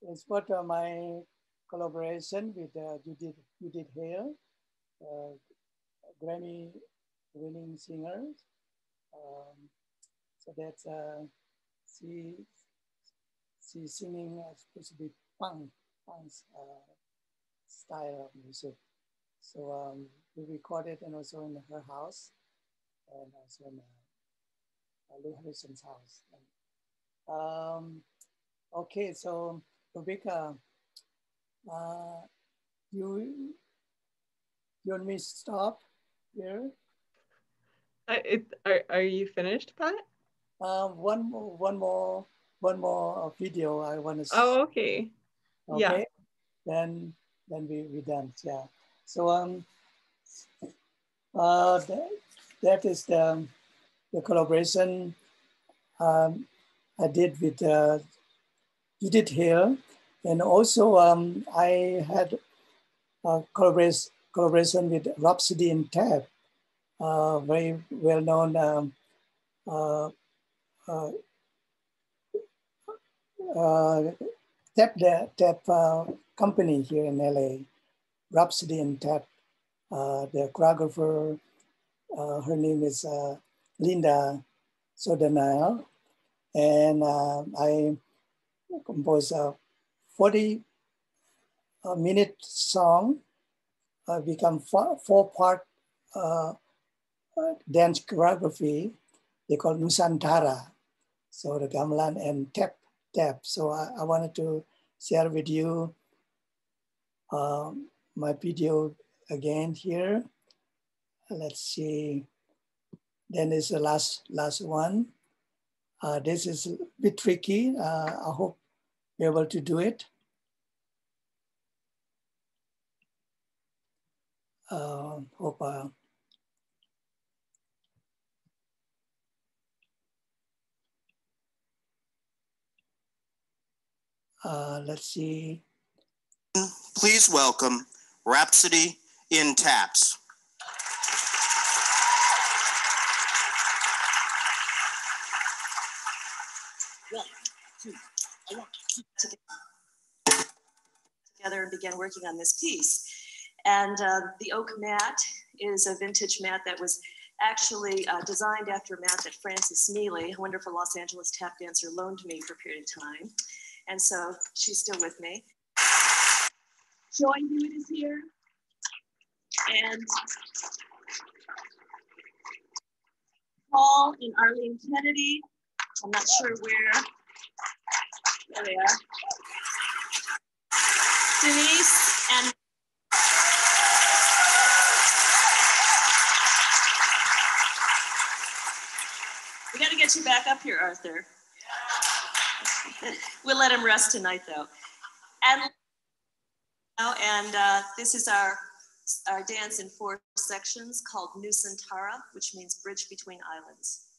It's part of my collaboration with uh, Judith, Judith Hill, uh, Grammy winning singer. Um, so that's uh, she, she's singing uh, supposed to be punk, punk uh, style of music. So um, we recorded and also in her house and also in uh, Lou Harrison's house. Um, okay, so Rebecca, uh, you, you want me to stop here? Uh, it, are, are you finished, Pat? Uh, one more, one more, one more video I want to. Oh, okay. Okay. Yeah. Then, then we we done. Yeah. So um, uh, that, that is the the collaboration um, I did with uh, Judith Hill, and also um, I had a collaboration with Rhapsody in Tap, uh, very well known um, uh, uh, uh, tap, tap uh, company here in LA, Rhapsody in Tap. Uh, the choreographer, her name is Linda Sohl-Donnell. And uh, I composed a 40 uh, minute song, uh, become four, four part dance choreography. They call Nusantara. So the gamelan and tap tap. So I, I wanted to share with you um, my video again here. Let's see. Then is the last last one. Uh, this is a bit tricky. Uh, I hope you're able to do it. Uh, hope uh, Uh, let's see. Please welcome Rhapsody in Taps. Two, I want together and began working on this piece. And uh, the oak mat is a vintage mat that was actually uh, designed after a mat that Frances Nealy, a wonderful Los Angeles tap dancer, loaned me for a period of time. And so she's still with me. Joy Hewitt is here. And Paul and Arlene Kennedy. I'm not sure where. There they are. Denise and We got to get you back up here, Arthur. we'll let him rest tonight, though. And and uh, this is our our dance in four sections called Nusantara, which means bridge between islands.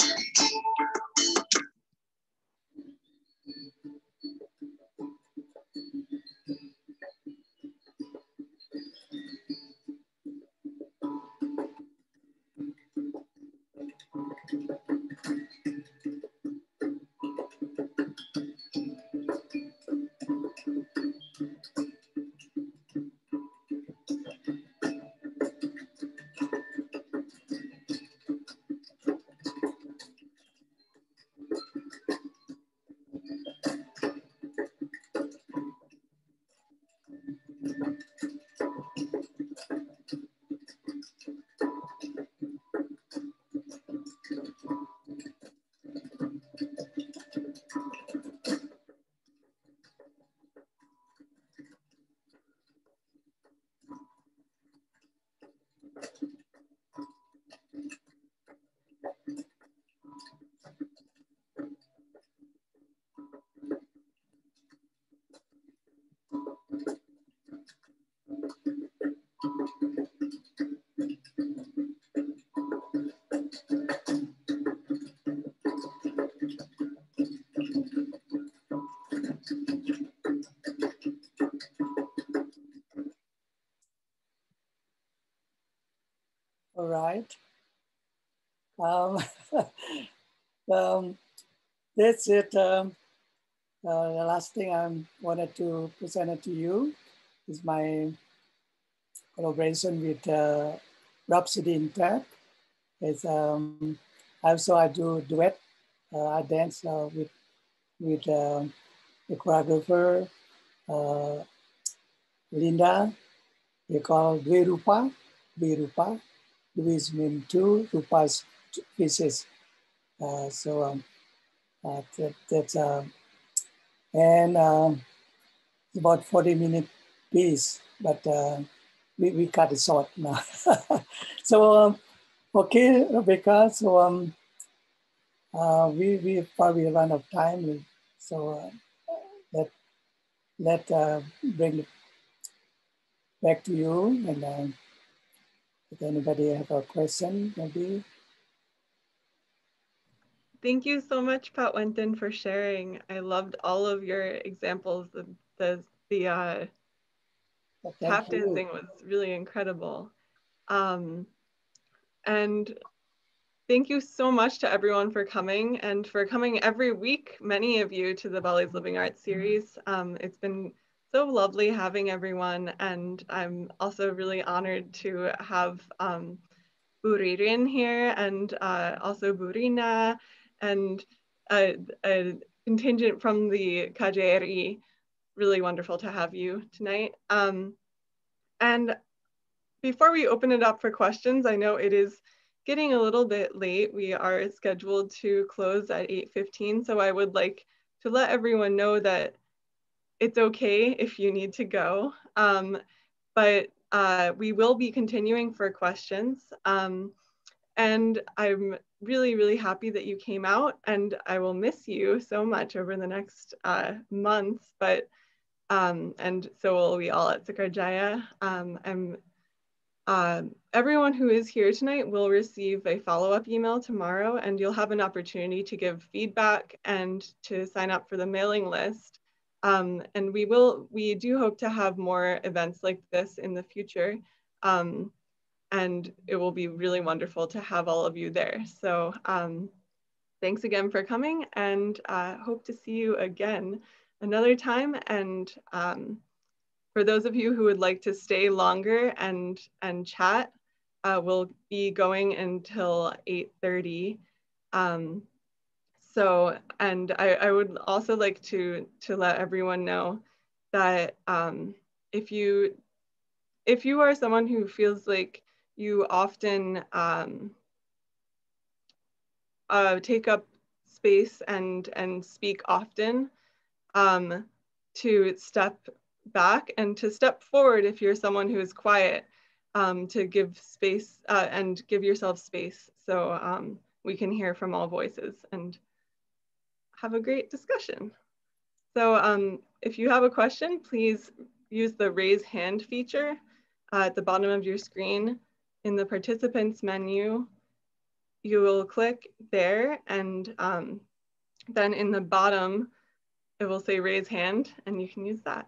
Thank you. Um, um, that's it. Um, uh, the last thing I wanted to present it to you is my collaboration with uh, Rhapsody in Tap. It's um, also I do duet. Uh, I dance uh, with with uh, the choreographer uh, Linda. They call Dwi Rupa, Dwi Rupa. Dwi mean two, Rupa's pieces. Uh, so um, uh, that, that's uh, and um, about 40 minute piece, but uh, we, we cut it short now. so, um, okay, Rebecca, so um, uh, we, we probably run out of time, so uh, let, let uh, bring it back to you. And uh, if anybody have a question, maybe. Thank you so much, Pak Wenten, for sharing. I loved all of your examples. The the, the uh, well, tap dancing was really incredible. Um, and thank you so much to everyone for coming and for coming every week, many of you, to the Bali's Living Arts series. Um, it's been so lovely having everyone. And I'm also really honored to have um, Buririn here and uh, also Burina and a, a contingent from the KJRI. Really wonderful to have you tonight. Um, and before we open it up for questions, I know it is getting a little bit late. We are scheduled to close at 8.15, so I would like to let everyone know that it's okay if you need to go, um, but uh, we will be continuing for questions. Um, and I'm really, really happy that you came out and I will miss you so much over the next uh, months, but, um, and so will we all at Sekar Jaya. Um, I'm, uh, everyone who is here tonight will receive a follow-up email tomorrow and you'll have an opportunity to give feedback and to sign up for the mailing list. Um, and we will, we do hope to have more events like this in the future. Um, and it will be really wonderful to have all of you there. So um, thanks again for coming and uh, hope to see you again another time. And um, for those of you who would like to stay longer and, and chat, uh, we'll be going until 8.30. Um, so, and I, I would also like to, to let everyone know that um, if you if you are someone who feels like you often um, uh, take up space and, and speak often um, to step back and to step forward if you're someone who is quiet um, to give space uh, and give yourself space so um, we can hear from all voices and have a great discussion. So um, if you have a question, please use the raise hand feature uh, at the bottom of your screen in the participants menu, you will click there and um, then in the bottom, it will say raise hand and you can use that.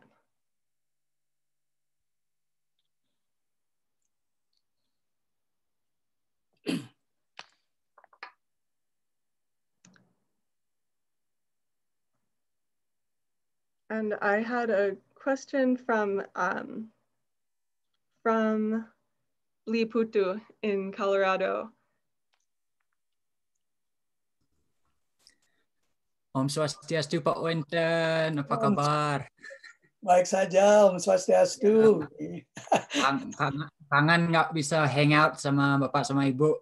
and I had a question from um, from Lee Putu in Colorado. Om Swastiastu Pak Wenten, apa kabar? Baik saja, Om Swastiastu. Kangen nggak bisa hang out sama Bapak sama Ibu.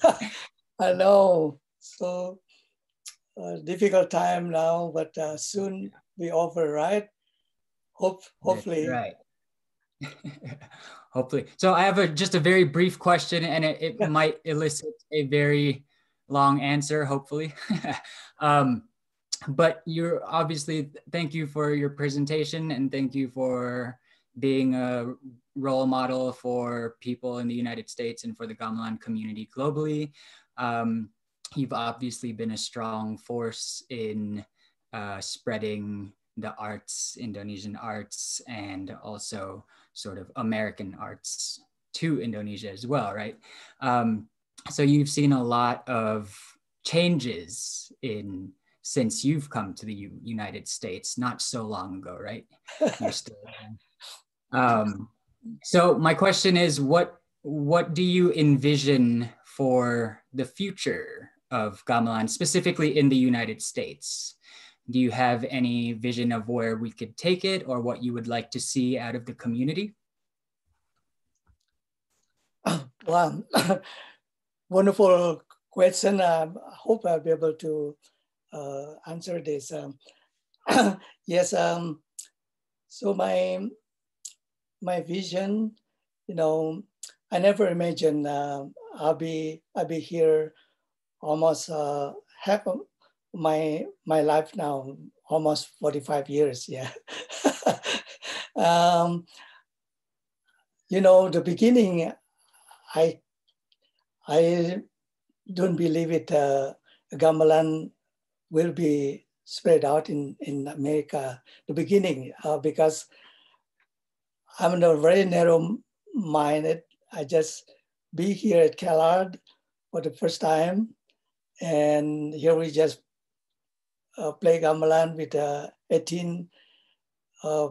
I know. So uh, difficult time now, but uh, soon be over, right? Hope, hopefully. That's right. Hopefully. So I have a just a very brief question and it, it yeah. might elicit a very long answer, hopefully. um, but you're obviously, thank you for your presentation and thank you for being a role model for people in the United States and for the gamelan community globally. Um, you've obviously been a strong force in uh, spreading the arts, Indonesian arts, and also sort of American arts to Indonesia as well, right? Um, so you've seen a lot of changes in since you've come to the U- United States, not so long ago, right? You're still. Um, so my question is, what what do you envision for the future of gamelan, specifically in the United States? Do you have any vision of where we could take it or what you would like to see out of the community? Wow, wonderful question. Um, I hope I'll be able to uh, answer this. Um, yes, um, so my my vision, you know, I never imagined uh, I'll be I'll be here almost uh, half my my life now, almost 45 years. Yeah. um, you know, the beginning, I I don't believe it. Uh, gamelan will be spread out in in America. The beginning, uh, because I'm a very narrow minded. I just be here at CalArts for the first time. And here we just uh, play gamelan with uh, 18 uh,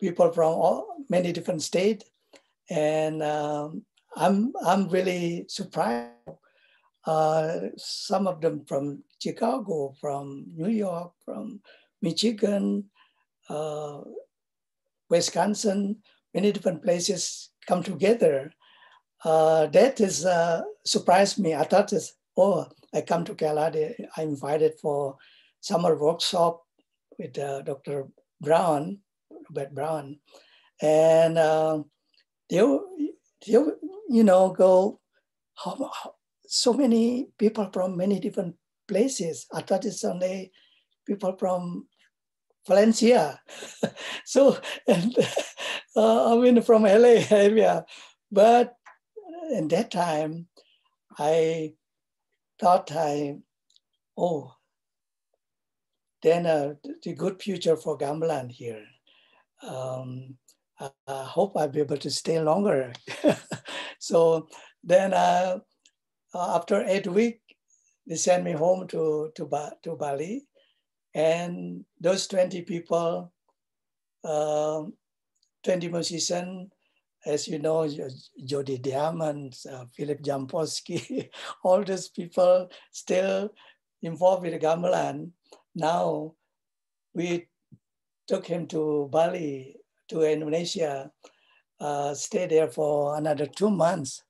people from all, many different states. And um, I'm, I'm really surprised. Uh, some of them from Chicago, from New York, from Michigan, Wisconsin, many different places come together. Uh, that is uh, surprised me. I thought, this, oh, I come to CalArts, I'm invited for summer workshop with uh, Dr. Brown, Robert Brown, and uh, they, they, you know, go, how, how, so many people from many different places. I thought it's only people from Valencia. so, and, uh, I mean, from LA area. But in that time, I thought I, oh, then uh, the good future for gamelan here. Um, I, I, hope I'll be able to stay longer. so then uh, after eight weeks, they sent me home to, to, ba to Bali. And those 20 people, uh, 20 musicians, as you know, Jody Diamond, uh, Philip Yampolsky, all those people still involved with gamelan. Now we took him to Bali, to Indonesia, uh, stay there for another two months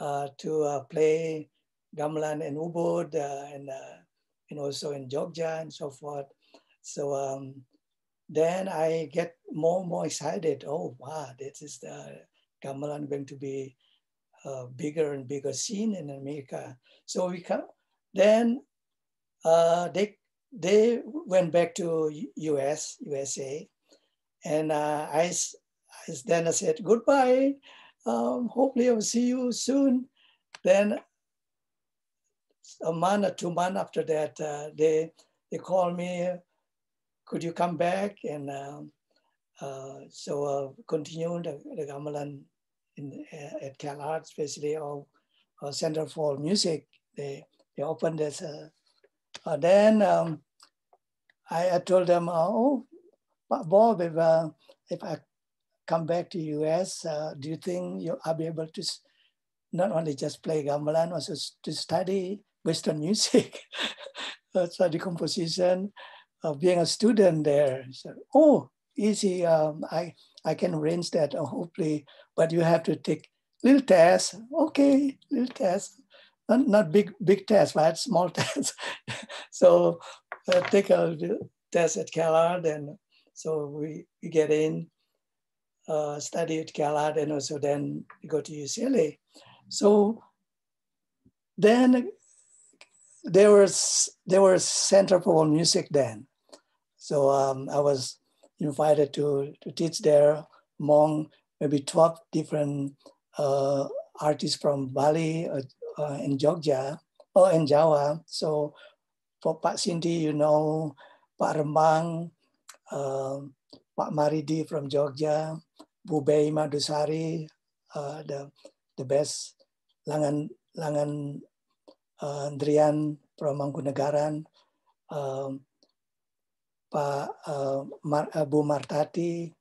uh, to uh, play gamelan in Ubud uh, and uh, and also in Jogja and so forth. So um, then I get more and more excited. Oh, wow, this is the gamelan going to be a bigger and bigger scene in America. So we come, then uh, they, they went back to US, USA. And uh, I, I, then I said, goodbye. Um, hopefully I'll see you soon. Then a month or two months after that, uh, they they called me, could you come back? And um, uh, so uh, continue the, the gamelan in, uh, at CalArts, especially our, our Center for Music. They, they opened this. Uh, uh, then um, I, I, told them, oh, Bob, if, if I come back to US, do you think you, I'll be able to not only just play gamelan, also to study Western music, study composition, uh, being a student there. So, oh, easy, um, I, I can arrange that uh, hopefully, but you have to take little test. Okay, little tests, not, big, big tests, right? Small tests. so uh, take a test at CalArts and so we, we get in, uh, study at CalArts and also then go to UCLA. So then there was there was Center for Music then. So um, I was invited to, to teach there among maybe 12 different uh, artists from Bali uh, uh, in Jogja or in Jawa. So for Pak Cindy, you know, Pak Rembang, uh, Pak Maridi from Jogja, Bu Bei Madusari, uh, the the best Langan Langan uh, Andrian from Mangkunagaran, um, Pak uh, Mar, uh, Bu Martati,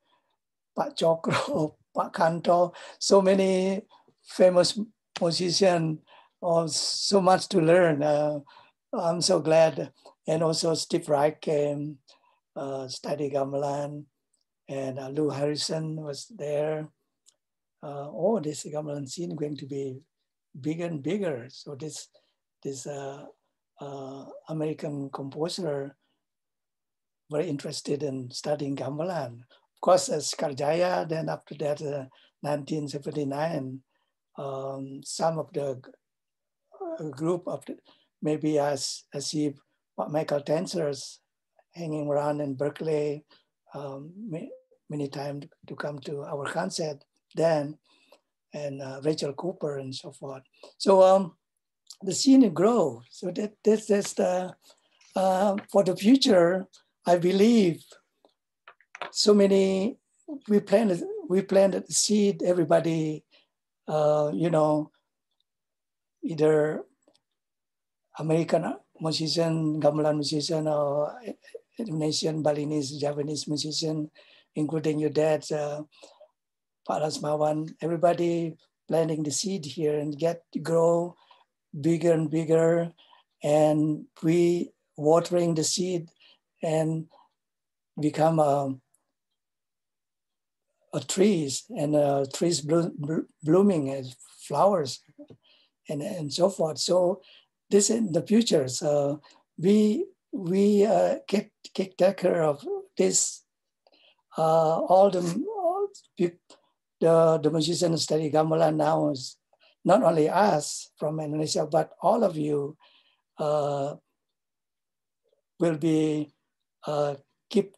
Pak Chokro, Pak Kanto, so many famous musicians, oh, so much to learn. Uh, I'm so glad. And also Steve Reich came, uh, study gamelan, and uh, Lou Harrison was there. Uh, oh, this gamelan scene going to be bigger and bigger. So this this uh, uh, American composer very interested in studying gamelan. Of course, Sekar Jaya, then after that, 1979, uh, um, some of the uh, group of maybe as as if Michael Dancers hanging around in Berkeley um, many times to come to our concert then, and uh, Rachel Cooper and so forth. So um, the scene grow. So that that's, that's the uh, for the future. I believe so many we planted we planted seed. Everybody, uh, you know, either American musician, gamelan musician, or Indonesian, Balinese, Japanese musician, including your dad, uh, Pak Lasmawan, everybody planting the seed here and get to grow bigger and bigger. And we watering the seed and become a, a trees and uh, trees bloom, blooming as flowers and, and so forth. So this in the future. So we we uh, get take care of this. Uh, all the the the musicians study gamelan now is not only us from Indonesia, but all of you uh, will be uh, keep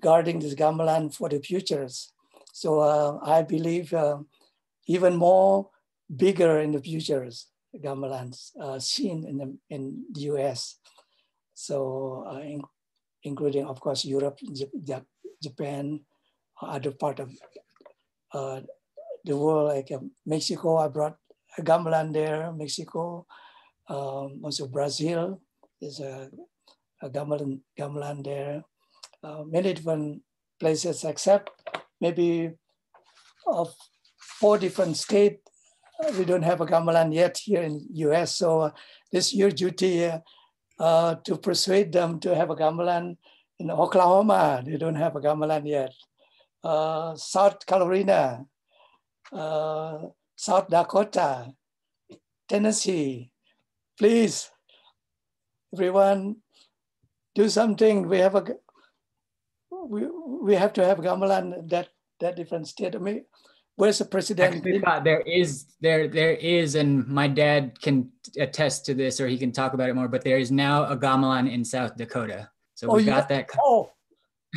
guarding this gamelan for the futures. So uh, I believe uh, even more bigger in the futures gamelans uh, scene in the, in the US. So uh, in, including of course Europe, Japan, other part of uh, the world like uh, Mexico. I brought a gamelan there, Mexico, um, also Brazil. There's a, a gamelan, gamelan there. Uh, many different places except maybe of four different states we don't have a gamelan yet here in US. So uh, this your duty uh, uh, to persuade them to have a gamelan in Oklahoma. They don't have a gamelan yet. South Carolina, South Dakota, Tennessee. Please, everyone, do something. We have a we, we have to have gamelan that that different state. I mean, where's the president? There is there there is, and my dad can attest to this, or he can talk about it more. But there is now a gamelan in South Dakota, so we got that. Oh,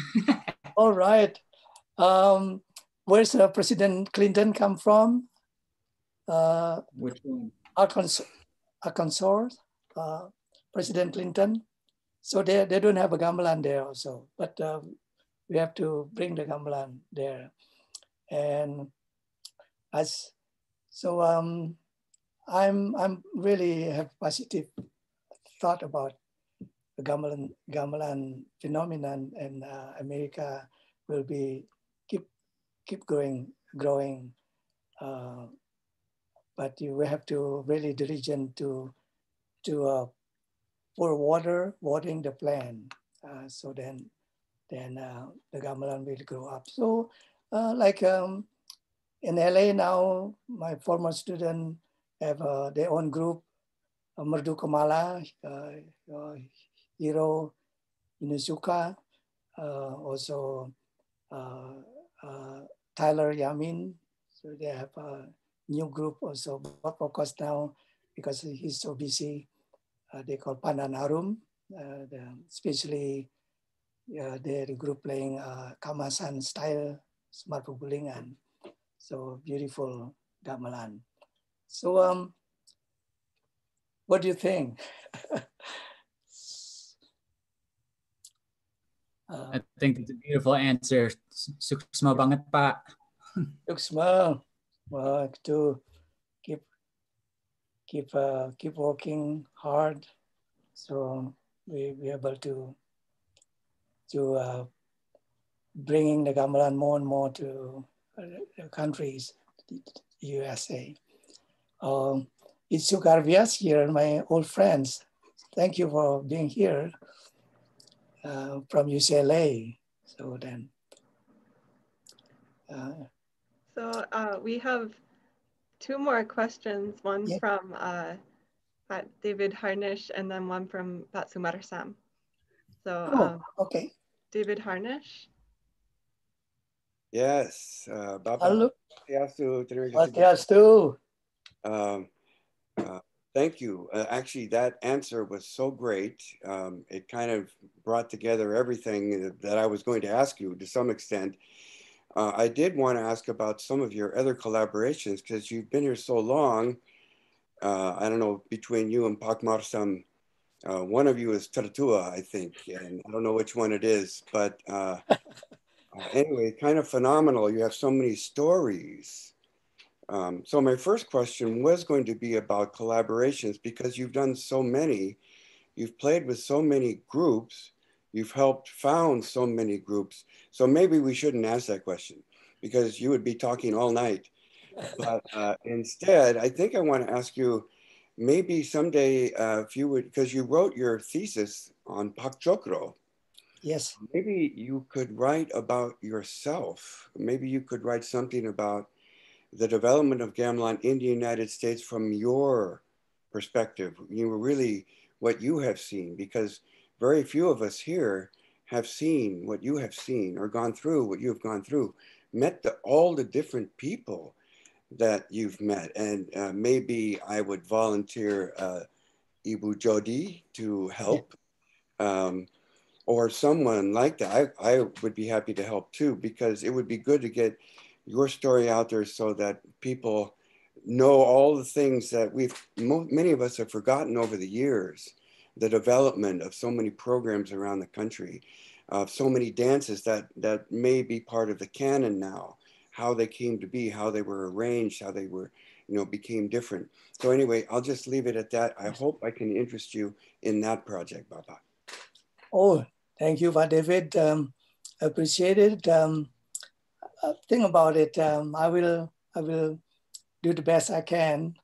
all right. Um, where's uh, President Clinton come from? Uh, Which one? Arkansas, Arkansas uh, President Clinton. So they, they don't have a gamelan there also, but um, we have to bring the gamelan there. And as so um, I'm I'm really have positive thought about the gamelan gamelan phenomenon and uh, America will be keep keep going growing, uh, but you will have to really diligent to to uh, pour water watering the plant, uh, so then then uh, the gamelan will grow up. So uh, like um, in LA now, my former student have uh, their own group, uh, Merdu Kamala, uh, uh, Hiro Inuzuka, uh, also uh, uh, Tyler Yamin. So they have a new group also, but course now, because he's so busy, uh, they call Pananarum, uh, especially uh, their group playing uh, Kamasan style Semar Pegulingan. So beautiful gamelan. So um, what do you think? uh, I think it's a beautiful answer. Suksma banget, Pak. Suksma. Well, to keep keep uh, keep working hard, so we we able to to uh, bringing the gamelan more and more to countries, USA. Um, it's Garvias here, and my old friends. Thank you for being here uh, from UCLA. So then. Uh, so uh, we have two more questions, one yeah. from uh, David Harnish and then one from Pak Sumarsam. So oh, um, okay. David Harnish. Yes, uh, Baba. Hello. Um, uh, thank you. Uh, actually, that answer was so great. Um, it kind of brought together everything that I was going to ask you to some extent. Uh, I did want to ask about some of your other collaborations because you've been here so long. Uh, I don't know, between you and Pak Marsam, uh, one of you is Tertua, I think, and I don't know which one it is, but uh, anyway, kind of phenomenal. You have so many stories. Um, so my first question was going to be about collaborations because you've done so many. You've played with so many groups. You've helped found so many groups. So maybe we shouldn't ask that question because you would be talking all night. But uh, instead, I think I want to ask you maybe someday uh, if you would, because you wrote your thesis on Pak Chokro, Yes. Maybe you could write about yourself. Maybe you could write something about the development of gamelan in the United States from your perspective. You know, really what you have seen, because very few of us here have seen what you have seen or gone through what you have gone through, met the, all the different people that you've met. And uh, maybe I would volunteer uh, Ibu Jody to help. Um, or someone like that, I, I would be happy to help too, because it would be good to get your story out there so that people know all the things that we've, many of us have forgotten over the years, the development of so many programs around the country, of so many dances that, that may be part of the canon now, how they came to be, how they were arranged, how they were, you know, became different. So anyway, I'll just leave it at that. I hope I can interest you in that project, Baba. Oh, Thank you, David. Um, appreciate it. Um, uh, think about it. Um, I will. I will do the best I can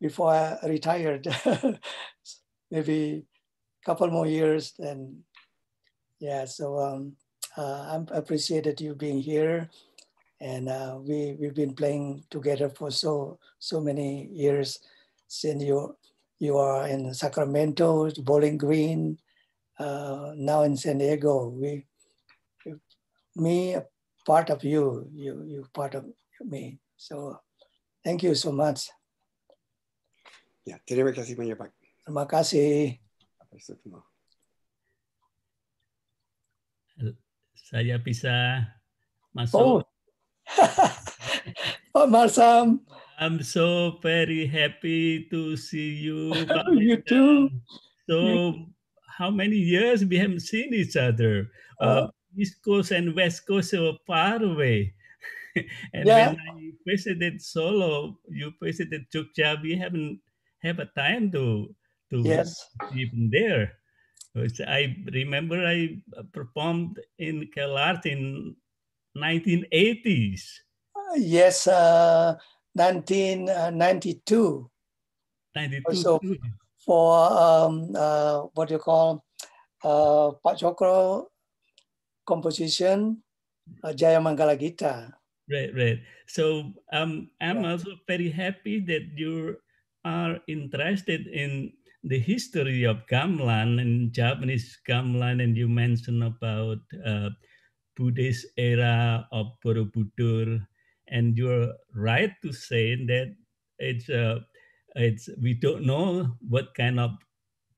before I retired. Maybe a couple more years. Then, yeah. So um, uh, I'm appreciated you being here, and uh, we we've been playing together for so so many years since you you are in Sacramento, Bowling Green, uh, now in San Diego, we, me, part of you, you, you part of me. So thank you so much. Ya, terima kasih banyak Pak. Terima kasih. Saya bisa masuk. Oh. Pak Marsam. I'm so very happy to see you. you too. So how many years we haven't seen each other. Uh, oh. East Coast and West Coast so far away. and yeah. when I visited Solo, you visited Jogja, we haven't have a time to to yes. even there. Which I remember I performed in CalArts in 1980s. Uh, yes, uh, 1992. 92. So, for um, uh, what you call uh, Pak Chokro composition, uh, Jaya Mangala Gita. Right, right. So um, I'm yeah. also very happy that you are interested in the history of gamelan and Javanese gamelan, and you mentioned about uh, Buddhist era of Borobudur, and you're right to say that it's a uh, it's we don't know what kind of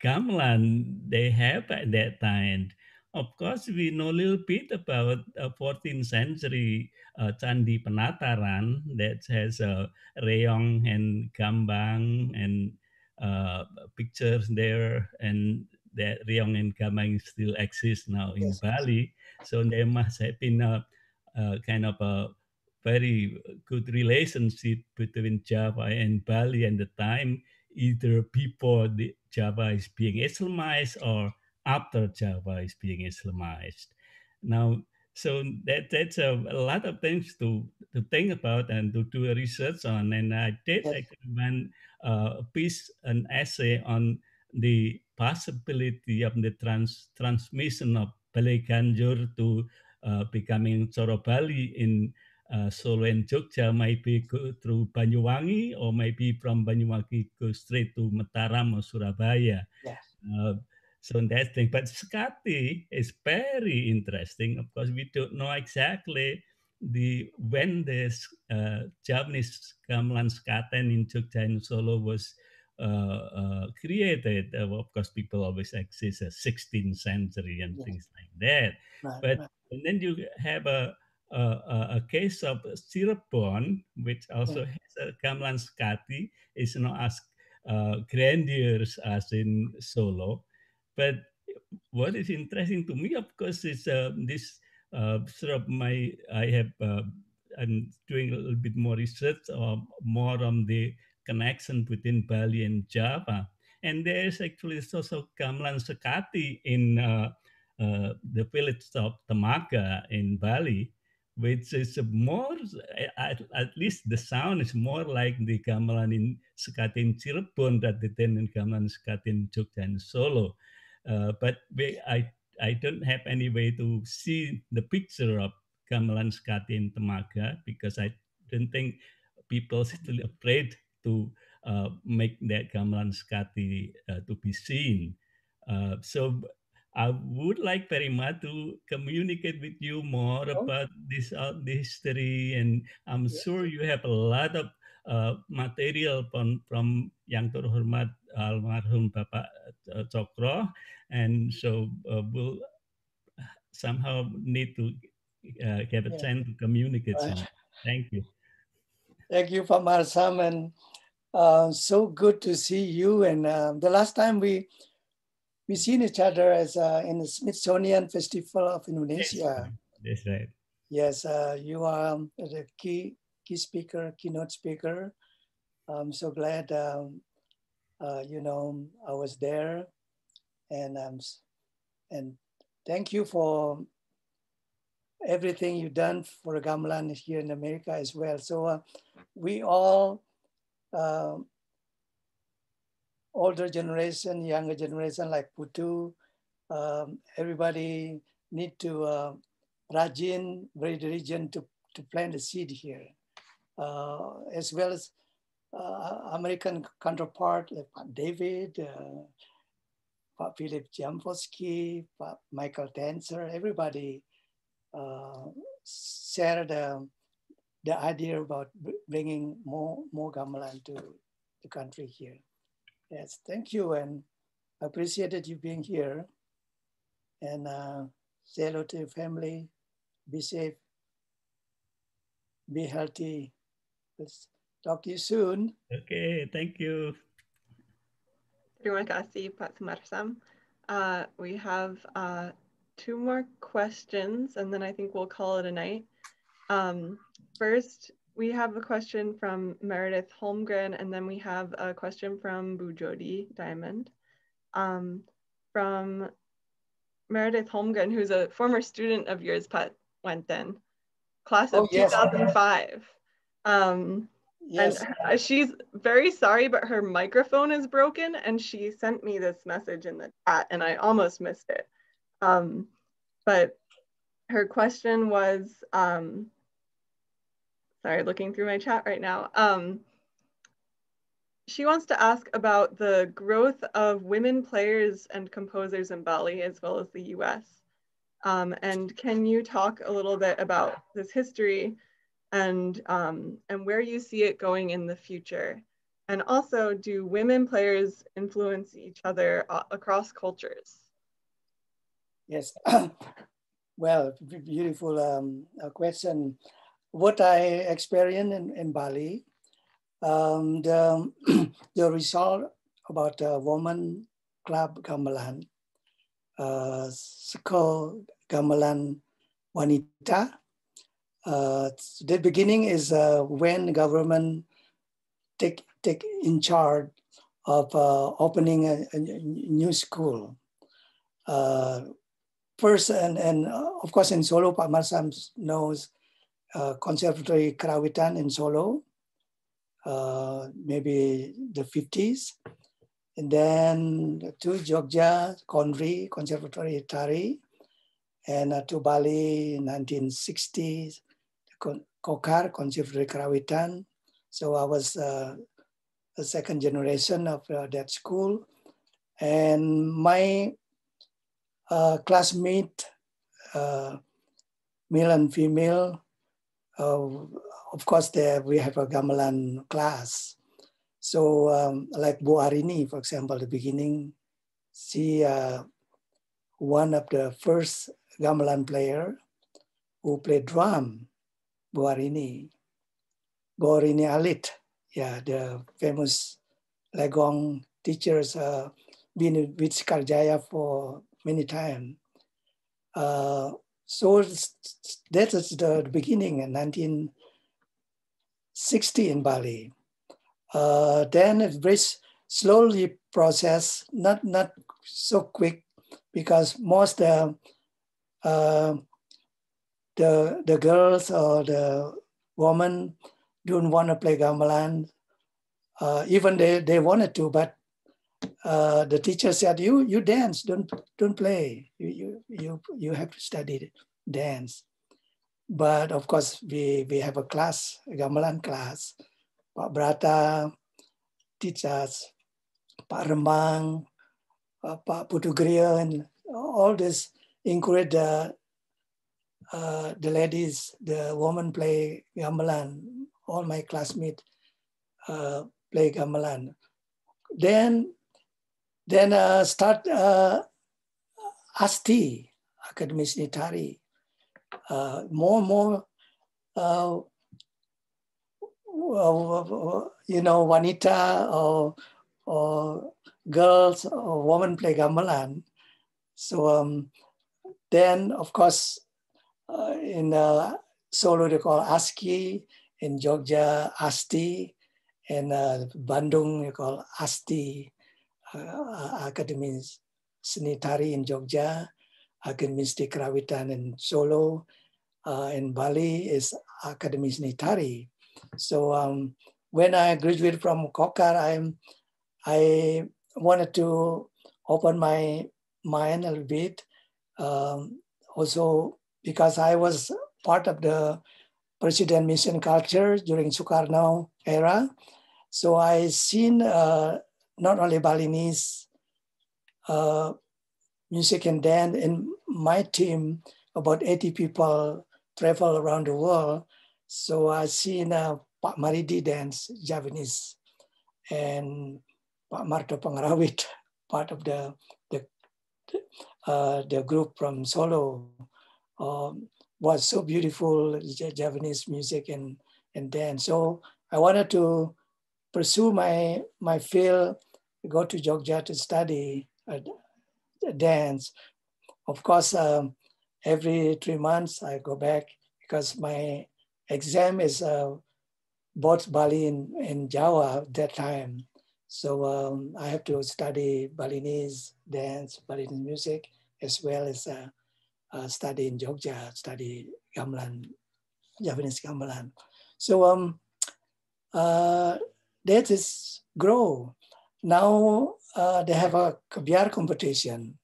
gamelan they have at that time. Of course, we know a little bit about uh, 14th century uh, Candi Penataran that has uh, Reyong and Gambang and uh, pictures there, and that Reyong and Gambang still exist now in yes. Bali. So there must have been a, a kind of a very good relationship between Java and Bali and the time either before the Java is being Islamized or after Java is being Islamized. Now, so that that's a, a, lot of things to to think about and to do research on. And I did yes. actually one uh, piece, an essay on the possibility of the trans transmission of Baleganjur to uh, becoming Coro Bali in uh, Solo and Jogja, maybe go through Banyuwangi or maybe from Banyuwangi go straight to Mataram or Surabaya. Yes. Uh, so that thing. But Sekati is very interesting. Of course, we don't know exactly the when this uh, Javanese gamelan sekaten in Jogja and Solo was uh, uh, created. Uh, of course, people always access a 16th century and yes. things like that. Right, but right. and then you have a a, a case of Cirebon, which also yeah. has a gamelan sekati, is not as uh, grandeur as in Solo. But what is interesting to me, of course, is uh, this uh, sort of my I have uh, I'm doing a little bit more research or more on the connection between Bali and Java, and there is actually also gamelan sekati in uh, uh, the village of Temaga in Bali, which is more at, at, least the sound is more like the gamelan in sekati in Cirebon rather than in gamelan sekati in Jogja and Solo. Uh, but we, I, I don't have any way to see the picture of gamelan sekati in Temaga because I don't think people are still afraid to uh, make that gamelan sekati uh, to be seen. Uh, so I would like very much to communicate with you more oh. about this uh, the history, and I'm yes. sure you have a lot of uh, material from from yang terhormat almarhum Bapak uh, Cokro, and so uh, we'll somehow need to uh, get a yeah. chance to communicate. Right. Thank you. Thank you, Pak Marsam, and uh, so good to see you. And uh, the last time we we seen each other as uh, in the Smithsonian Festival of Indonesia. That's right. Yes, uh, you are um, the key key speaker, keynote speaker. I'm so glad um, uh, you know I was there, and um, and thank you for everything you've done for gamelan here in America as well. So uh, we all um, older generation, younger generation like Putu, um, everybody need to uh, rajin, very diligent to, to plant the seed here, uh, as well as uh, American counterpart like David, uh, Philip Yampolsky, Michael Tenzer, everybody uh, shared the, the idea about bringing more, more gamelan to the country here. Yes, thank you and I appreciated you being here. And uh, say hello to your family. Be safe. Be healthy. Let's talk to you soon. Okay, thank you. Terima kasih Pak Sumarsam. Uh, we have uh, two more questions and then I think we'll call it a night. Um, first, we have a question from Meredith Holmgren, and then we have a question from Bu Jody Diamond. Um, from Meredith Holmgren, who's a former student of yours, Pak Wenten, class of oh, yes. 2005. Um, yes. And she's very sorry, but her microphone is broken, and she sent me this message in the chat, and I almost missed it. Um, but her question was, um, sorry, looking through my chat right now. Um, she wants to ask about the growth of women players and composers in Bali as well as the US. Um, and can you talk a little bit about this history and, um, and where you see it going in the future? And also, do women players influence each other uh, across cultures? Yes, well, beautiful um, question what I experienced in, in Bali, um, the, the result about the woman club gamelan, uh, Sekolah Gamelan Wanita, uh, the beginning is uh, when government take take in charge of uh, opening a, a, new school. Uh, first, and, and of course in Solo, Pak Marsam knows uh, Conservatory Karawitan in Solo, uh, maybe the 50s. And then to Jogja, Konri, Conservatory Tari, and uh, to Bali, 1960s, Kokar, Conservatory Karawitan. So I was uh, the second generation of uh, that school. And my uh, classmate, uh, male and female, of course, there we have a gamelan class. So um, like Bu Arini, for example, the beginning, she uh, one of the first gamelan player who played drum, Bu Arini. Alit, yeah, the famous Legong teachers uh, been with Sekar Jaya for many time. Uh, so that is the beginning in 1960 in Bali. Uh, then it very slowly process, not, not so quick because most uh, uh, the, the girls or the women don't want to play gamelan. Uh, even they, they wanted to, but uh, the teacher said, "You you dance, don't don't play. You you you you have to study dance." But of course, we we have a class, a gamelan class. Pak Brata teach us, Pak Remang, uh, Pak Putugria, and all this encourage the uh, the ladies, the women play gamelan all my classmates uh, play gamelan. Then, then uh, start uh, ASTI, Academy Seni Tari. Uh, more and more, uh, you know, wanita or, or girls or women play gamelan. So um, then, of course, uh, in uh, Solo they call ASKI, in Jogja, Asti, in uh, Bandung, you call Asti Academy Senitari in Jogja, Academy Karawitan in Solo, uh, in Bali is Academy Seni Tari. So um, when I graduated from Kokar, I'm, I wanted to open my mind a little bit. Um, also because I was part of the President mission culture during Sukarno era. So I seen uh, not only Balinese uh, music and dance in my team, about 80 people travel around the world. So I seen uh, Pak Maridi dance Javanese and Pak Marto Pangrawit, part of the, the, uh, the group from Solo. Um, was so beautiful, Javanese music and, and dance. So I wanted to pursue my, my field, go to Jogja to study dance. Of course, um, every three months I go back because my exam is uh, both Bali and, and Jawa at that time. So um, I have to study Balinese dance, Balinese music, as well as uh, uh, study in Jogja, study gamelan, Javanese gamelan. So um, uh, that is grow. Now uh, they have a Kebyar competition.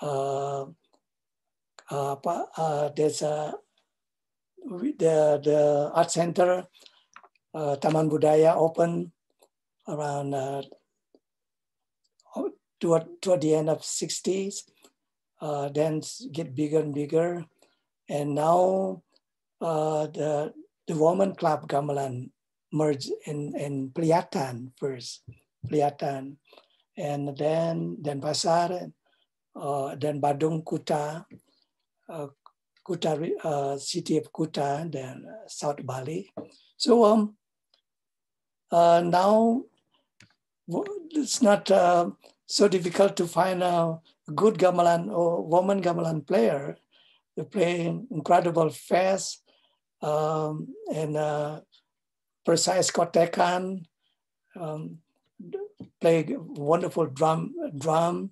Uh, uh, uh, there's a the the art center uh, Taman Budaya open around uh, toward toward the end of 60s uh, then get bigger and bigger. And now the, the woman club gamelan merged in, in Pliatan first, Pliatan. And then then Pasar, uh, then Badung Kuta, uh, Kuta, uh, city of Kuta, then South Bali. So um, uh, now it's not uh, so difficult to find a good gamelan or woman gamelan player. They play incredible fast um, and uh, Precise Kotekan, um, play wonderful drum, drum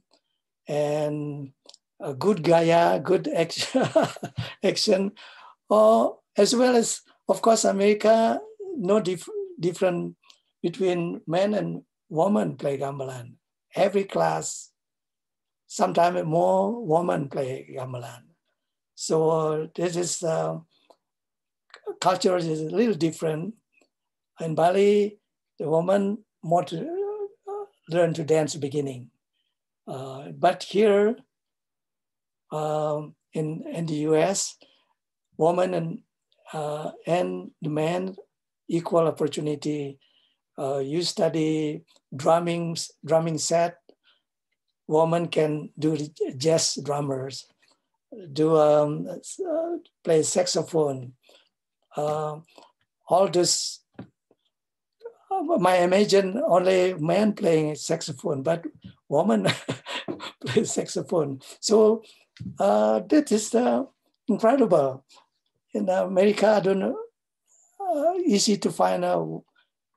and a good gaya, good action. Or as well as, of course, America, no dif different between men and women play gamelan. Every class, sometimes more women play gamelan. So this is uh, culture is a little different. In Bali, the woman more to learn to dance beginning. Uh, but here um, in, in the US, woman and, uh, and the man equal opportunity. Uh, you study drumming, drumming set, woman can do jazz drummers, do um, uh, play saxophone. Uh, all this, I imagine only men playing saxophone, but woman play saxophone. So uh, that is uh, incredible. In America, I don't know, uh, easy to find a,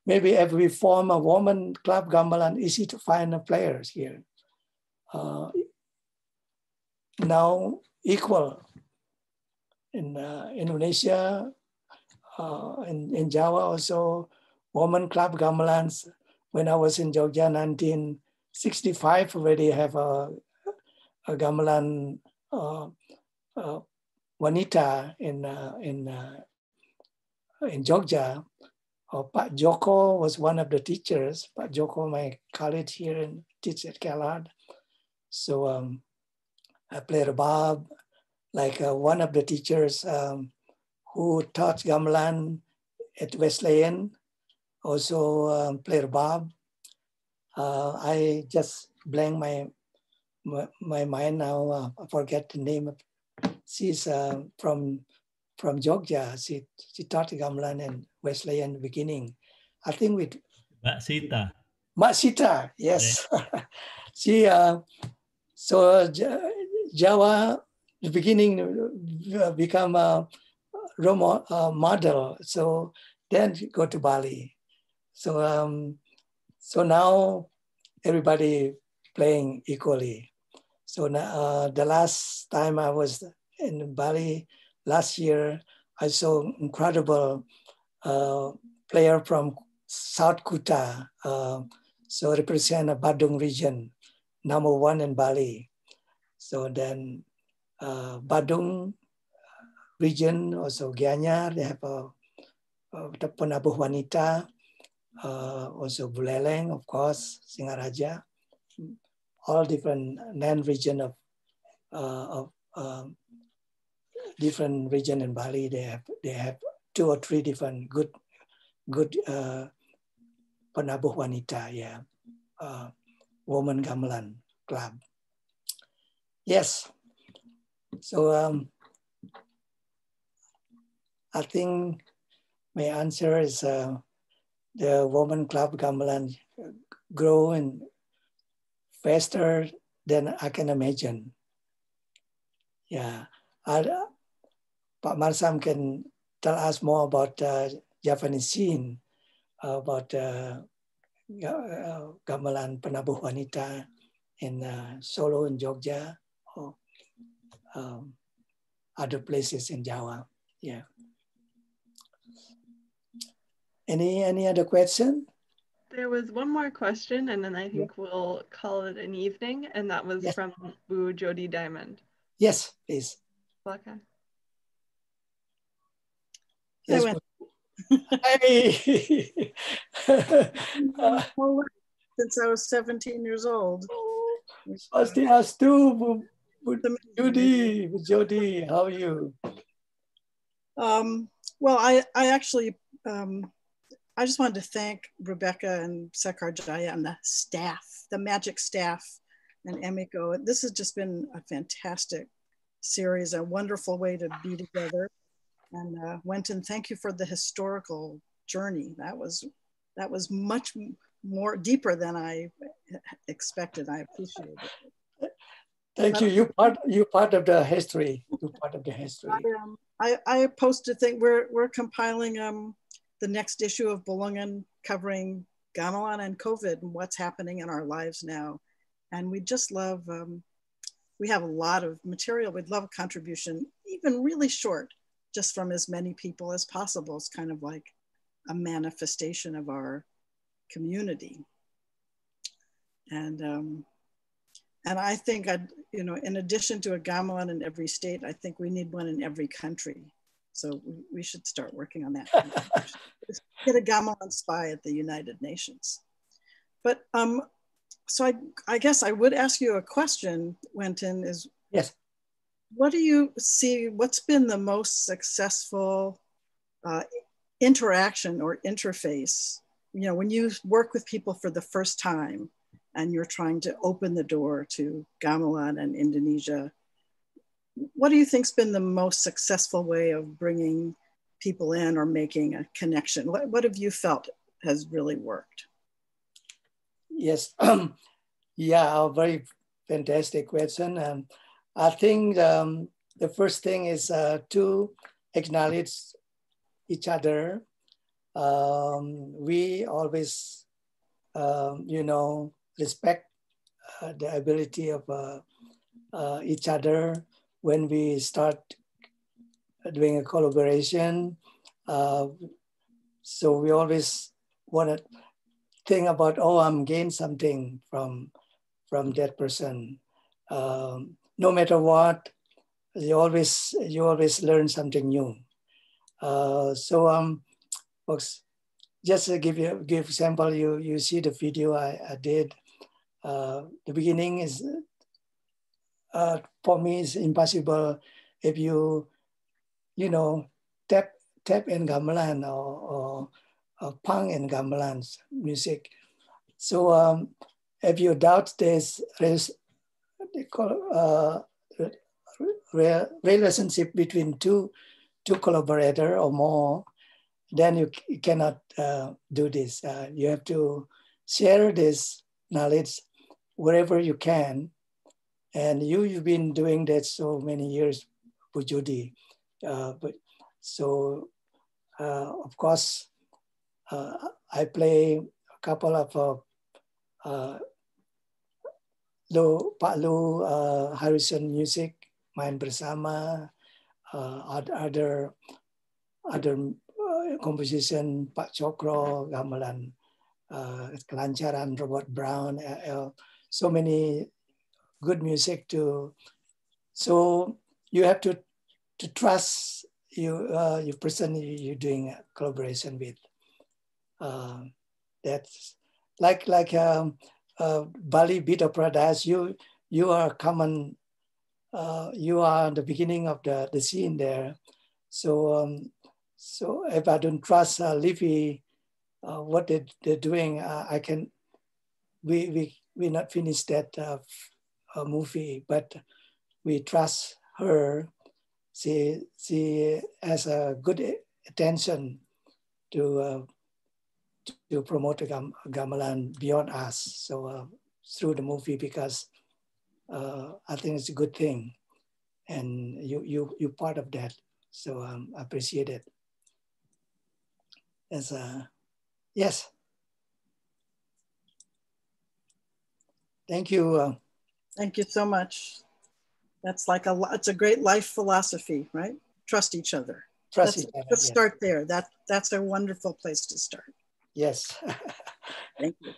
maybe every form of woman club gamelan, easy to find players here. Uh, now equal in uh, Indonesia, uh, in, in Java also, woman club gamelans. When I was in Jogja 1965, already have a, a gamelan uh, uh, in uh, in in Jogja. Uh, Pak Joko was one of the teachers. Pak Joko, my colleague here and teach at CalArts. So um, I played rebab, like uh, one of the teachers um, who taught gamelan at Wesleyan, also um, played rebab. Uh, I just blank my my, mind now. Uh, I forget the name. She's uh, from from Jogja. She she taught gamelan and Wesleyan beginning. I think with Mbak Sita. Mbak Sita, yes. Yeah. she uh, so Java the beginning uh, become a role uh, model. So then go to Bali. So um, so now everybody playing equally. So uh, the last time I was in Bali last year, I saw incredible uh, player from South Kuta, uh, so represent a Badung region, number one in Bali. So then uh, Badung region, also Gianyar, they have a, a penabuh wanita, uh, also Buleleng, of course, Singaraja all different land region of, uh, of um, different region in Bali. They have they have two or three different good good uh, penabuh wanita, yeah, uh, woman gamelan club. Yes, so um, I think my answer is uh, the woman club gamelan grow and faster than I can imagine. Yeah, I, Pak Marsam can tell us more about uh, Javanese scene, about uh, uh, gamelan penabuh wanita in uh, Solo in Jogja, or um, other places in Java. Yeah. Any any other question? There was one more question, and then I think yeah. we'll call it an evening, and that was yes. from Boo Jody Diamond. Yes, please. Okay. Yes, hey. uh, Since I was 17 years old. First us too, Judy. Jody, how are you? Um, well, I, I actually um, I just wanted to thank Rebecca and Sekar Jaya and the staff, the magic staff and Emiko. This has just been a fantastic series, a wonderful way to be together. And uh, Wenten, thank you for the historical journey. That was that was much more deeper than I expected. I appreciate it. Thank you. You part you part of the history. to part of the history. I, um, I, I posted thing. We're we're compiling um, the next issue of Balungan covering gamelan and COVID and what's happening in our lives now. And we just love. Um, we have a lot of material. We'd love a contribution, even really short, just from as many people as possible. It's kind of like a manifestation of our community. And um, and I think I'd, you know, in addition to a gamelan in every state, I think we need one in every country. So we, we should start working on that. Get a gamelan spy at the United Nations. But um, so I, I guess I would ask you a question, Wenten, is yes. What do you see, what's been the most successful uh, interaction or interface? You know, when you work with people for the first time, and you're trying to open the door to gamelan and Indonesia. What do you think's been the most successful way of bringing people in or making a connection? What, what have you felt has really worked? Yes, yeah, a very fantastic question. And I think um, the first thing is uh, to acknowledge each other. Um, we always, um, you know, respect uh, the ability of uh, uh, each other when we start doing a collaboration. so we always want to think about, oh, I'm gain something from, from that person. Um, no matter what, you always, you always learn something new. Uh, so um, folks, just to give you give example, you you see the video I, I did uh, the beginning is uh, for me it's impossible if you you know tap tap in gamelan or, or, or punk in gamelan's music. So um, if you doubt this uh, relationship between two two collaborator or more, then you, you cannot uh, do this. Uh, you have to share this knowledge wherever you can. And you, you've been doing that so many years, Bu Jody. Uh, but so, uh, of course, uh, I play a couple of uh, uh, Lou, Pak Lou uh, Harrison music, Main Bersama, uh, other other uh, composition Pak Cokro, Gamelan, Kelancaran, Robert Brown, so many good music to so you have to to trust you uh, you person you, are doing collaboration with uh, that's like like um, uh, Bali beat of paradise you you are common uh, you are the beginning of the, the scene there. So um, so if I don't trust uh, Livi uh, what they, they're doing uh, I can we we we not finish that uh, uh, movie, but we trust her. She she has a good attention to uh, to promote Gam gamelan beyond us. So uh, through the movie, because uh, I think it's a good thing, and you you you part of that. So um, I appreciate it. As a yes. Thank you. Thank you so much. That's like a it's a great life philosophy, right? Trust each other. Trust let's, each other. Let's yes. start there. That that's a wonderful place to start. Yes. thank you.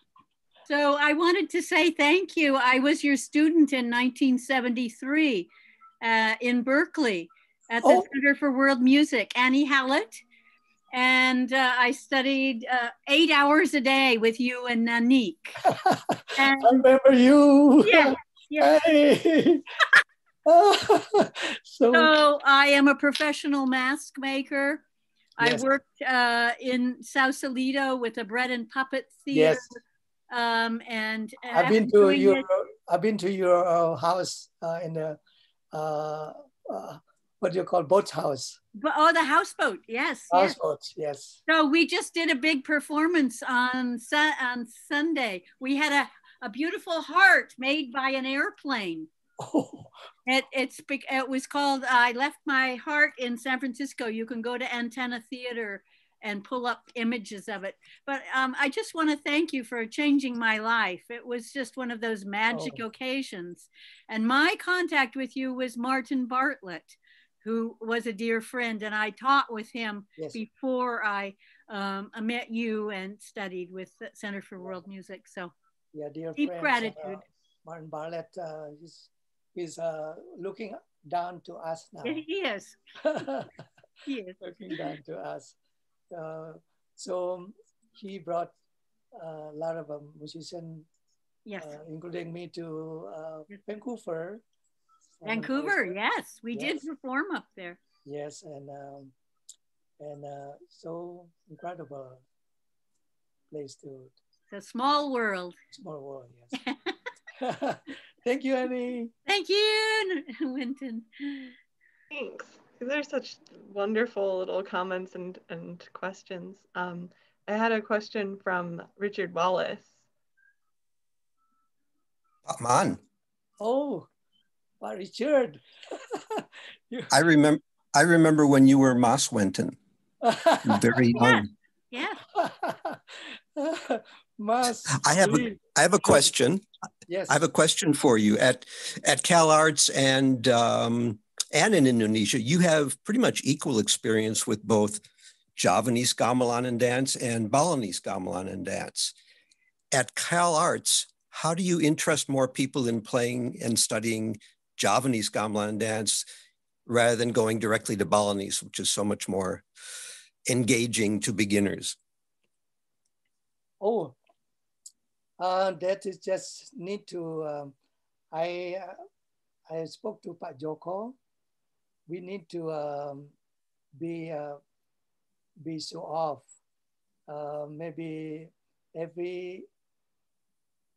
So I wanted to say thank you. I was your student in 1973 uh, in Berkeley at the oh. Center for World Music. Annie Hallatt and uh, I studied uh, eight hours a day with you and Nanik. And, I remember you. Yeah. Yeah. Hey. so, so, I am a professional mask maker. Yes. I worked uh, in Sausalito with a bread and puppet theater. Yes. Um, and I've been to your it, I've been to your uh, house uh, in the uh, what do you call boat house? But, oh, the houseboat. Yes. Houseboat. Yes. So we just did a big performance on on Sunday. We had a, a beautiful heart made by an airplane. Oh. It, it's, it was called I Left My Heart in San Francisco. You can go to Antenna Theater and pull up images of it. But um, I just want to thank you for changing my life. It was just one of those magic oh. occasions. And my contact with you was Martin Bartlett, who was a dear friend, and I taught with him yes. before I um, met you and studied with the Center for World Music. So yeah, dear deep friends, gratitude. Uh, Martin Bartlett, uh, he's, he's uh, looking down to us now. He is. he is. Looking down to us. Uh, so he brought a lot of um, musicians, yes. Uh, including me to uh, Vancouver. Vancouver, yes, we yes. did perform up there. Yes, and um, and uh, so incredible place to. It's a small world. Small world, yes. Thank you, Annie. Thank you, Wenten. Thanks. These are such wonderful little comments and, and questions. Um, I had a question from Richard Wallace. Come on. Oh, well, Richard. I remember. I remember when you were Mas Wenten. Very young. Yeah. yeah. Mas. I have a, I have a question. Yes. I have a question for you. At at Cal Arts and um, and in Indonesia, you have pretty much equal experience with both Javanese gamelan and dance and Balinese gamelan and dance. At Cal Arts, how do you interest more people in playing and studying Javanese gamelan dance rather than going directly to Balinese, which is so much more engaging to beginners? Oh, uh, that is just need to. Um, I uh, I spoke to Pak Joko we need to um, be uh, be so off. Uh, maybe every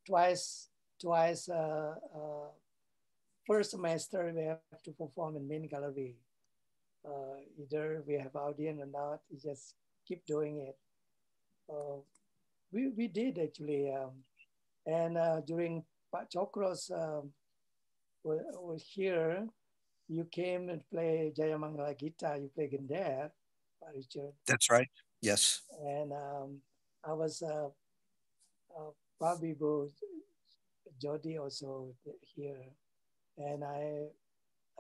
twice twice uh, uh, first semester we have to perform in main gallery. Uh, either we have audience or not, just keep doing it. Uh, we, we did actually. Um, and uh, during Pak Chokro's um, was here, you came and play Jayamangala Gita, you play Gender, Richard. That's right. Yes. And um, I was uh, uh, probably Jody also here, and I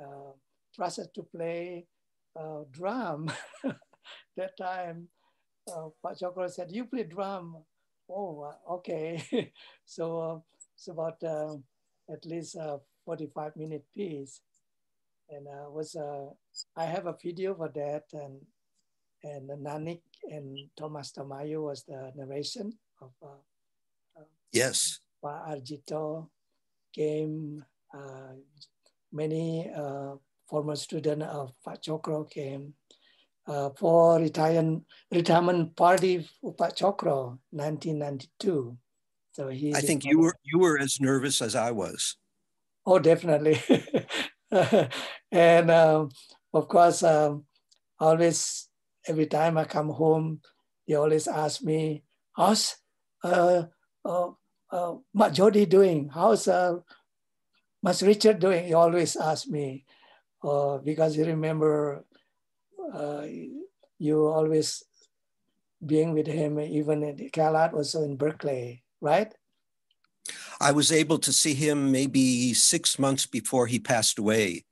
uh, trusted to play uh, drum. that time, uh, Pak Chokro said, "You play drum." Oh, okay. so uh, it's about uh, at least a 45 minute piece and uh, was uh, I have a video for that, and and Nanik and Thomas Tamayo was the narration of. Uh, uh yes. Arjito came. Uh, many uh, former students of Chokro came uh, for retirement retirement party for Pak Chokro, 1992. So he. I think you were you were as nervous as I was. Oh, definitely. and um, of course, um, always every time I come home, they always ask me, "How's uh, uh, uh, what Jody doing? How's uh, Mas Richard doing?" He always ask me uh, because he remember uh, you always being with him, even in CalArts, also in Berkeley, right? I was able to see him maybe six months before he passed away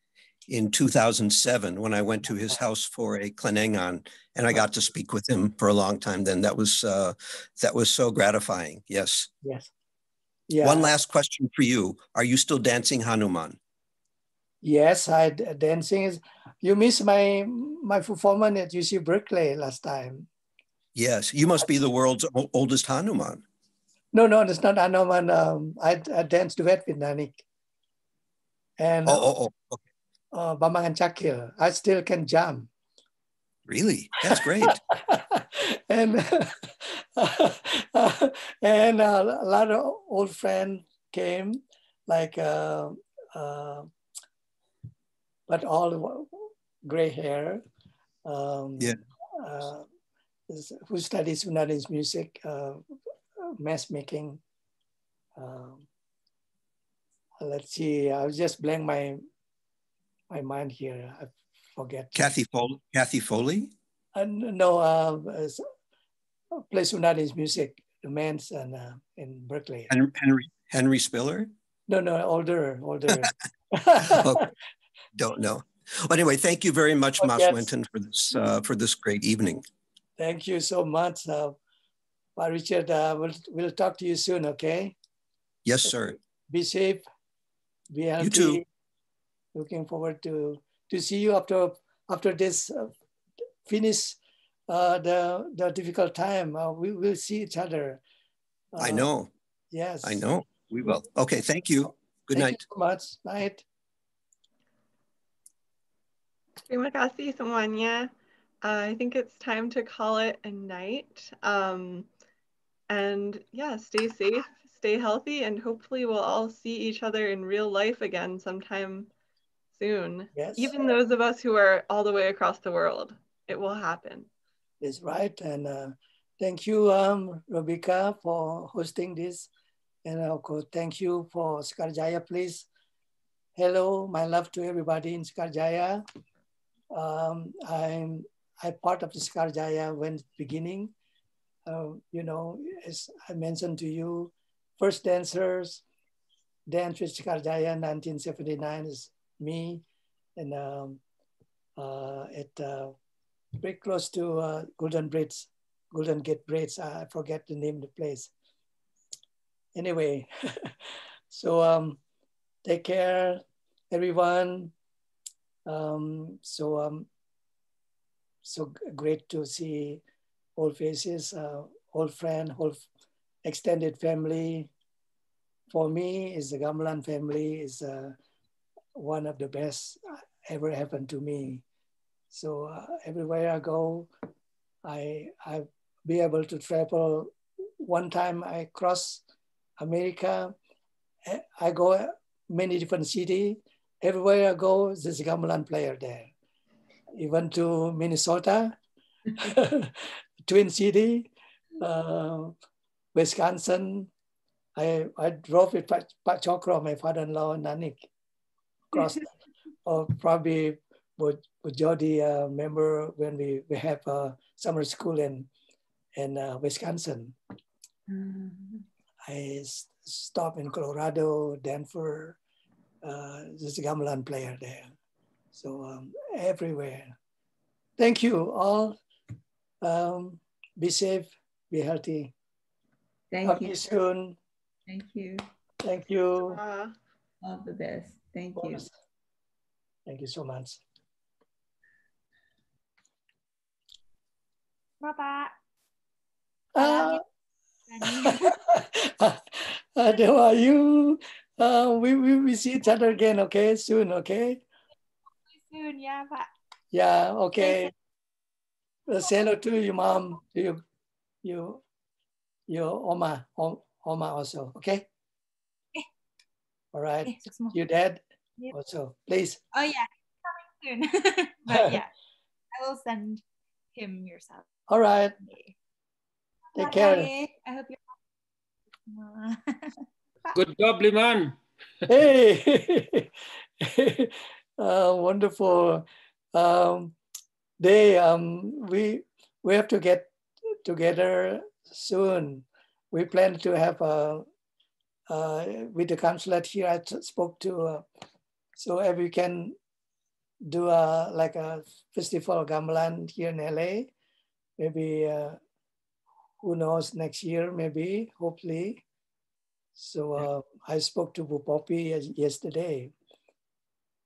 in 2007 when I went to his house for a Klenengan and I got to speak with him for a long time then. That was, uh, that was so gratifying. Yes. Yes. Yeah. One last question for you. Are you still dancing Hanuman? Yes, I dancing is, you missed my, my performance at UC Berkeley last time. Yes, you must be the world's oldest Hanuman. No, no, it's not Hanuman. Um, I, I danced duet with Nanik. And oh, oh, oh, okay. uh, Bambangan Cakil. I still can jump. Really? That's great. and uh, and uh, a lot of old friends came, like, uh, uh, but all gray hair. Um, yeah. Uh, who studies Sundanese music, uh, mass making. Um, let's see. I was just blank my my mind here. I forget. Kathy Foley. Kathy Foley. Uh, no, uh, plays United music, the man's and uh, in Berkeley. Henry Henry, Henry Spiller. No, no, older, older. oh, don't know. Well, anyway, thank you very much, Oh, Mas yes. Wenten, for this uh, for this great evening. Thank you so much. Uh, Richard, uh, we'll, we'll talk to you soon, okay? Yes, sir. Be safe, be healthy. too. Looking forward to to see you after after this uh, finish uh, the the difficult time. Uh, we will see each other. I Uh, know. Yes. I know. We will. Okay. Thank you. Good night. Thank night. you so much. Night. Terima kasih semuanya. Uh, I think it's time to call it a night. Um, and yeah, stay safe, stay healthy, and hopefully we'll all see each other in real life again sometime soon. Yes. Even those of us who are all the way across the world, it will happen. That's right. And uh, thank you, um, Rebecca, for hosting this. And of course, thank you for Sekar Jaya, please. Hello, my love to everybody in Sekar Jaya. Um, I'm I part of the Sekar Jaya when beginning. Uh, you know, as I mentioned to you, first dancers, dance with Sekar Jaya 1979 is me. And um, uh, uh, very close to uh, Golden Bridge, Golden Gate Bridge. I forget the name of the place. Anyway, so um, take care, everyone. Um, so um, so great to see old faces, uh, old friend, whole extended family. For me, is the Gamelan family is uh, one of the best ever happened to me. So uh, everywhere I go, I I be able to travel. One time I cross America, eh, I go many different city. Everywhere I go, there's a gamelan player there. Even to Minnesota, Twin City, uh, Wisconsin. I I drove with Pak, Pak Chokro, my father-in-law, Nanik, cross, or probably would would Jody uh, remember when we, we have a summer school in in uh, Wisconsin. I stopped in Colorado, Denver. Uh, there's a gamelan player there. So um, everywhere. Thank you all. Um, be safe, be healthy. Thank Talk to you. you soon. Thank you. Thank you. All the best. Thank you. Thank you so much. Bapak. Uh, uh, how are you? Uh, we, we, we see each other again, okay? Soon, okay? Soon ya Pak. Yeah, okay. Uh, say hello to your mom, to your, your, your Oma, Om- Oma also, okay? All right. Your dad Yep. also, please. Oh yeah, coming soon. but yeah, I will send him yourself. All right. Take care. I hope you're. Good job, Liman. Hey, uh, wonderful um, day. Um, we we have to get together soon. We plan to have a uh, with the consulate here. I spoke to uh, so if we can do a like a festival of gamelan here in LA, maybe uh, who knows next year, maybe hopefully. So uh, I spoke to Bu Poppy yes- yesterday,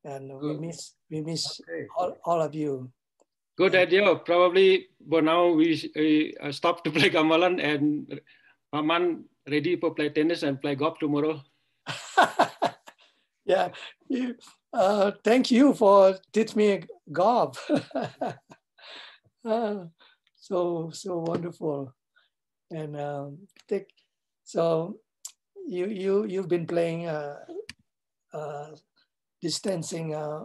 and we miss we miss all, all of you. Good idea. Probably, but now we uh, stop to play gamelan and Paman ready for play tennis and play golf tomorrow. Yeah, you, uh, thank you for teach me golf. Uh, so so wonderful, and um, take, so you you you've been playing uh, uh, distancing uh,